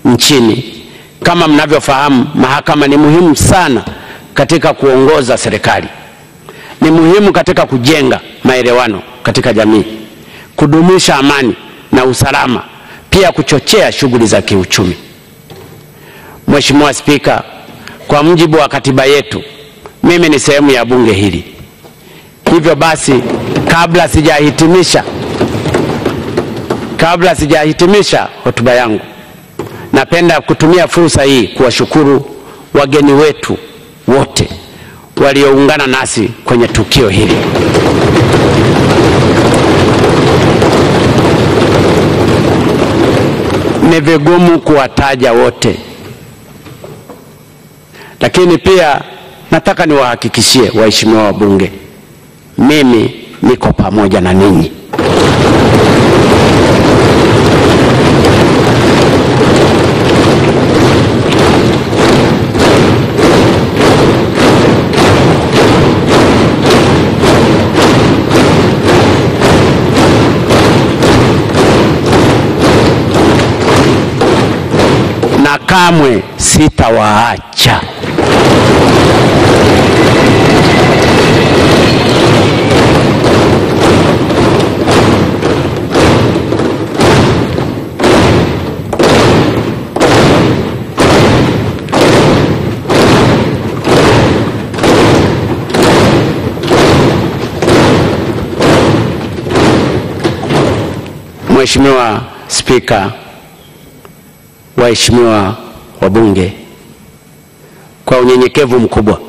nchini. Kama mnavyofahamu, mahakama ni muhimu sana katika kuongoza serikali, ni muhimu katika kujenga maelewano katika jamii, kudumisha amani na usalama, pia kuchochea shughuli za kiuchumi. Mheshimiwa Spika, kwa mujibu wa katiba yetu, mimi ni sehemu ya bunge hili. Hivyo basi, kabla sijahitimisha kabla sijahitimisha hotuba yangu, napenda kutumia fursa hii kuwashukuru wageni wetu wote walioungana nasi kwenye tukio hili. Ni vigumu kuwataja wote, lakini pia nataka niwahakikishie waheshimiwa wabunge mimi niko pamoja na ninyi. na kamwe sitawaacha. Mheshimiwa Spika, waheshimiwa wabunge, kwa unyenyekevu mkubwa,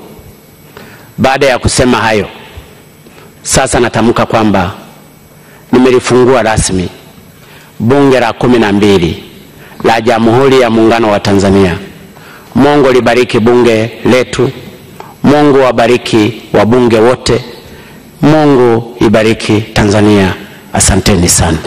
baada ya kusema hayo, sasa natamka kwamba nimelifungua rasmi bunge la kumi na mbili la Jamhuri ya Muungano wa Tanzania. Mungu libariki bunge letu. Mungu wabariki wabunge wote. Mungu ibariki Tanzania. Asanteni sana.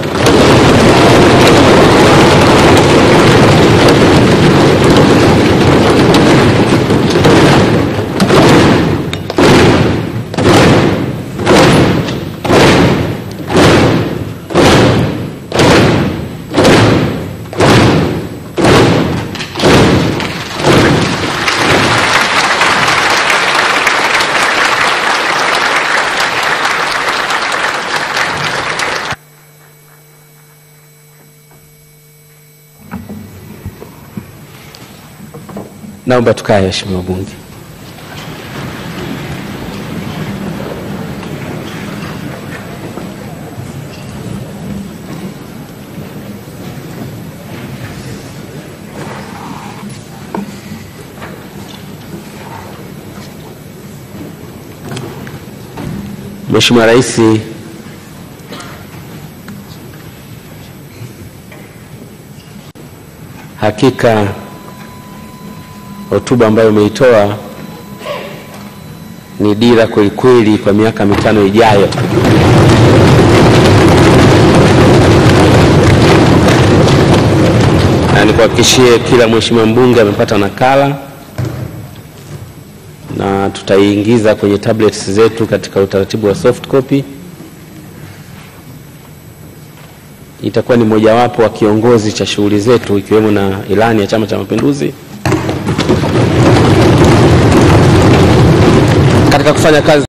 Naomba tukae, waheshimiwa wabunge. Mheshimiwa Rais hakika hotuba ambayo umeitoa ni dira kwelikweli kweli kwa miaka mitano ijayo. Na nikuhakikishie kila mheshimiwa mbunge amepata nakala na tutaiingiza kwenye tablets zetu katika utaratibu wa soft copy. Itakuwa ni mojawapo wa kiongozi cha shughuli zetu ikiwemo na ilani ya Chama cha Mapinduzi kufanya kazi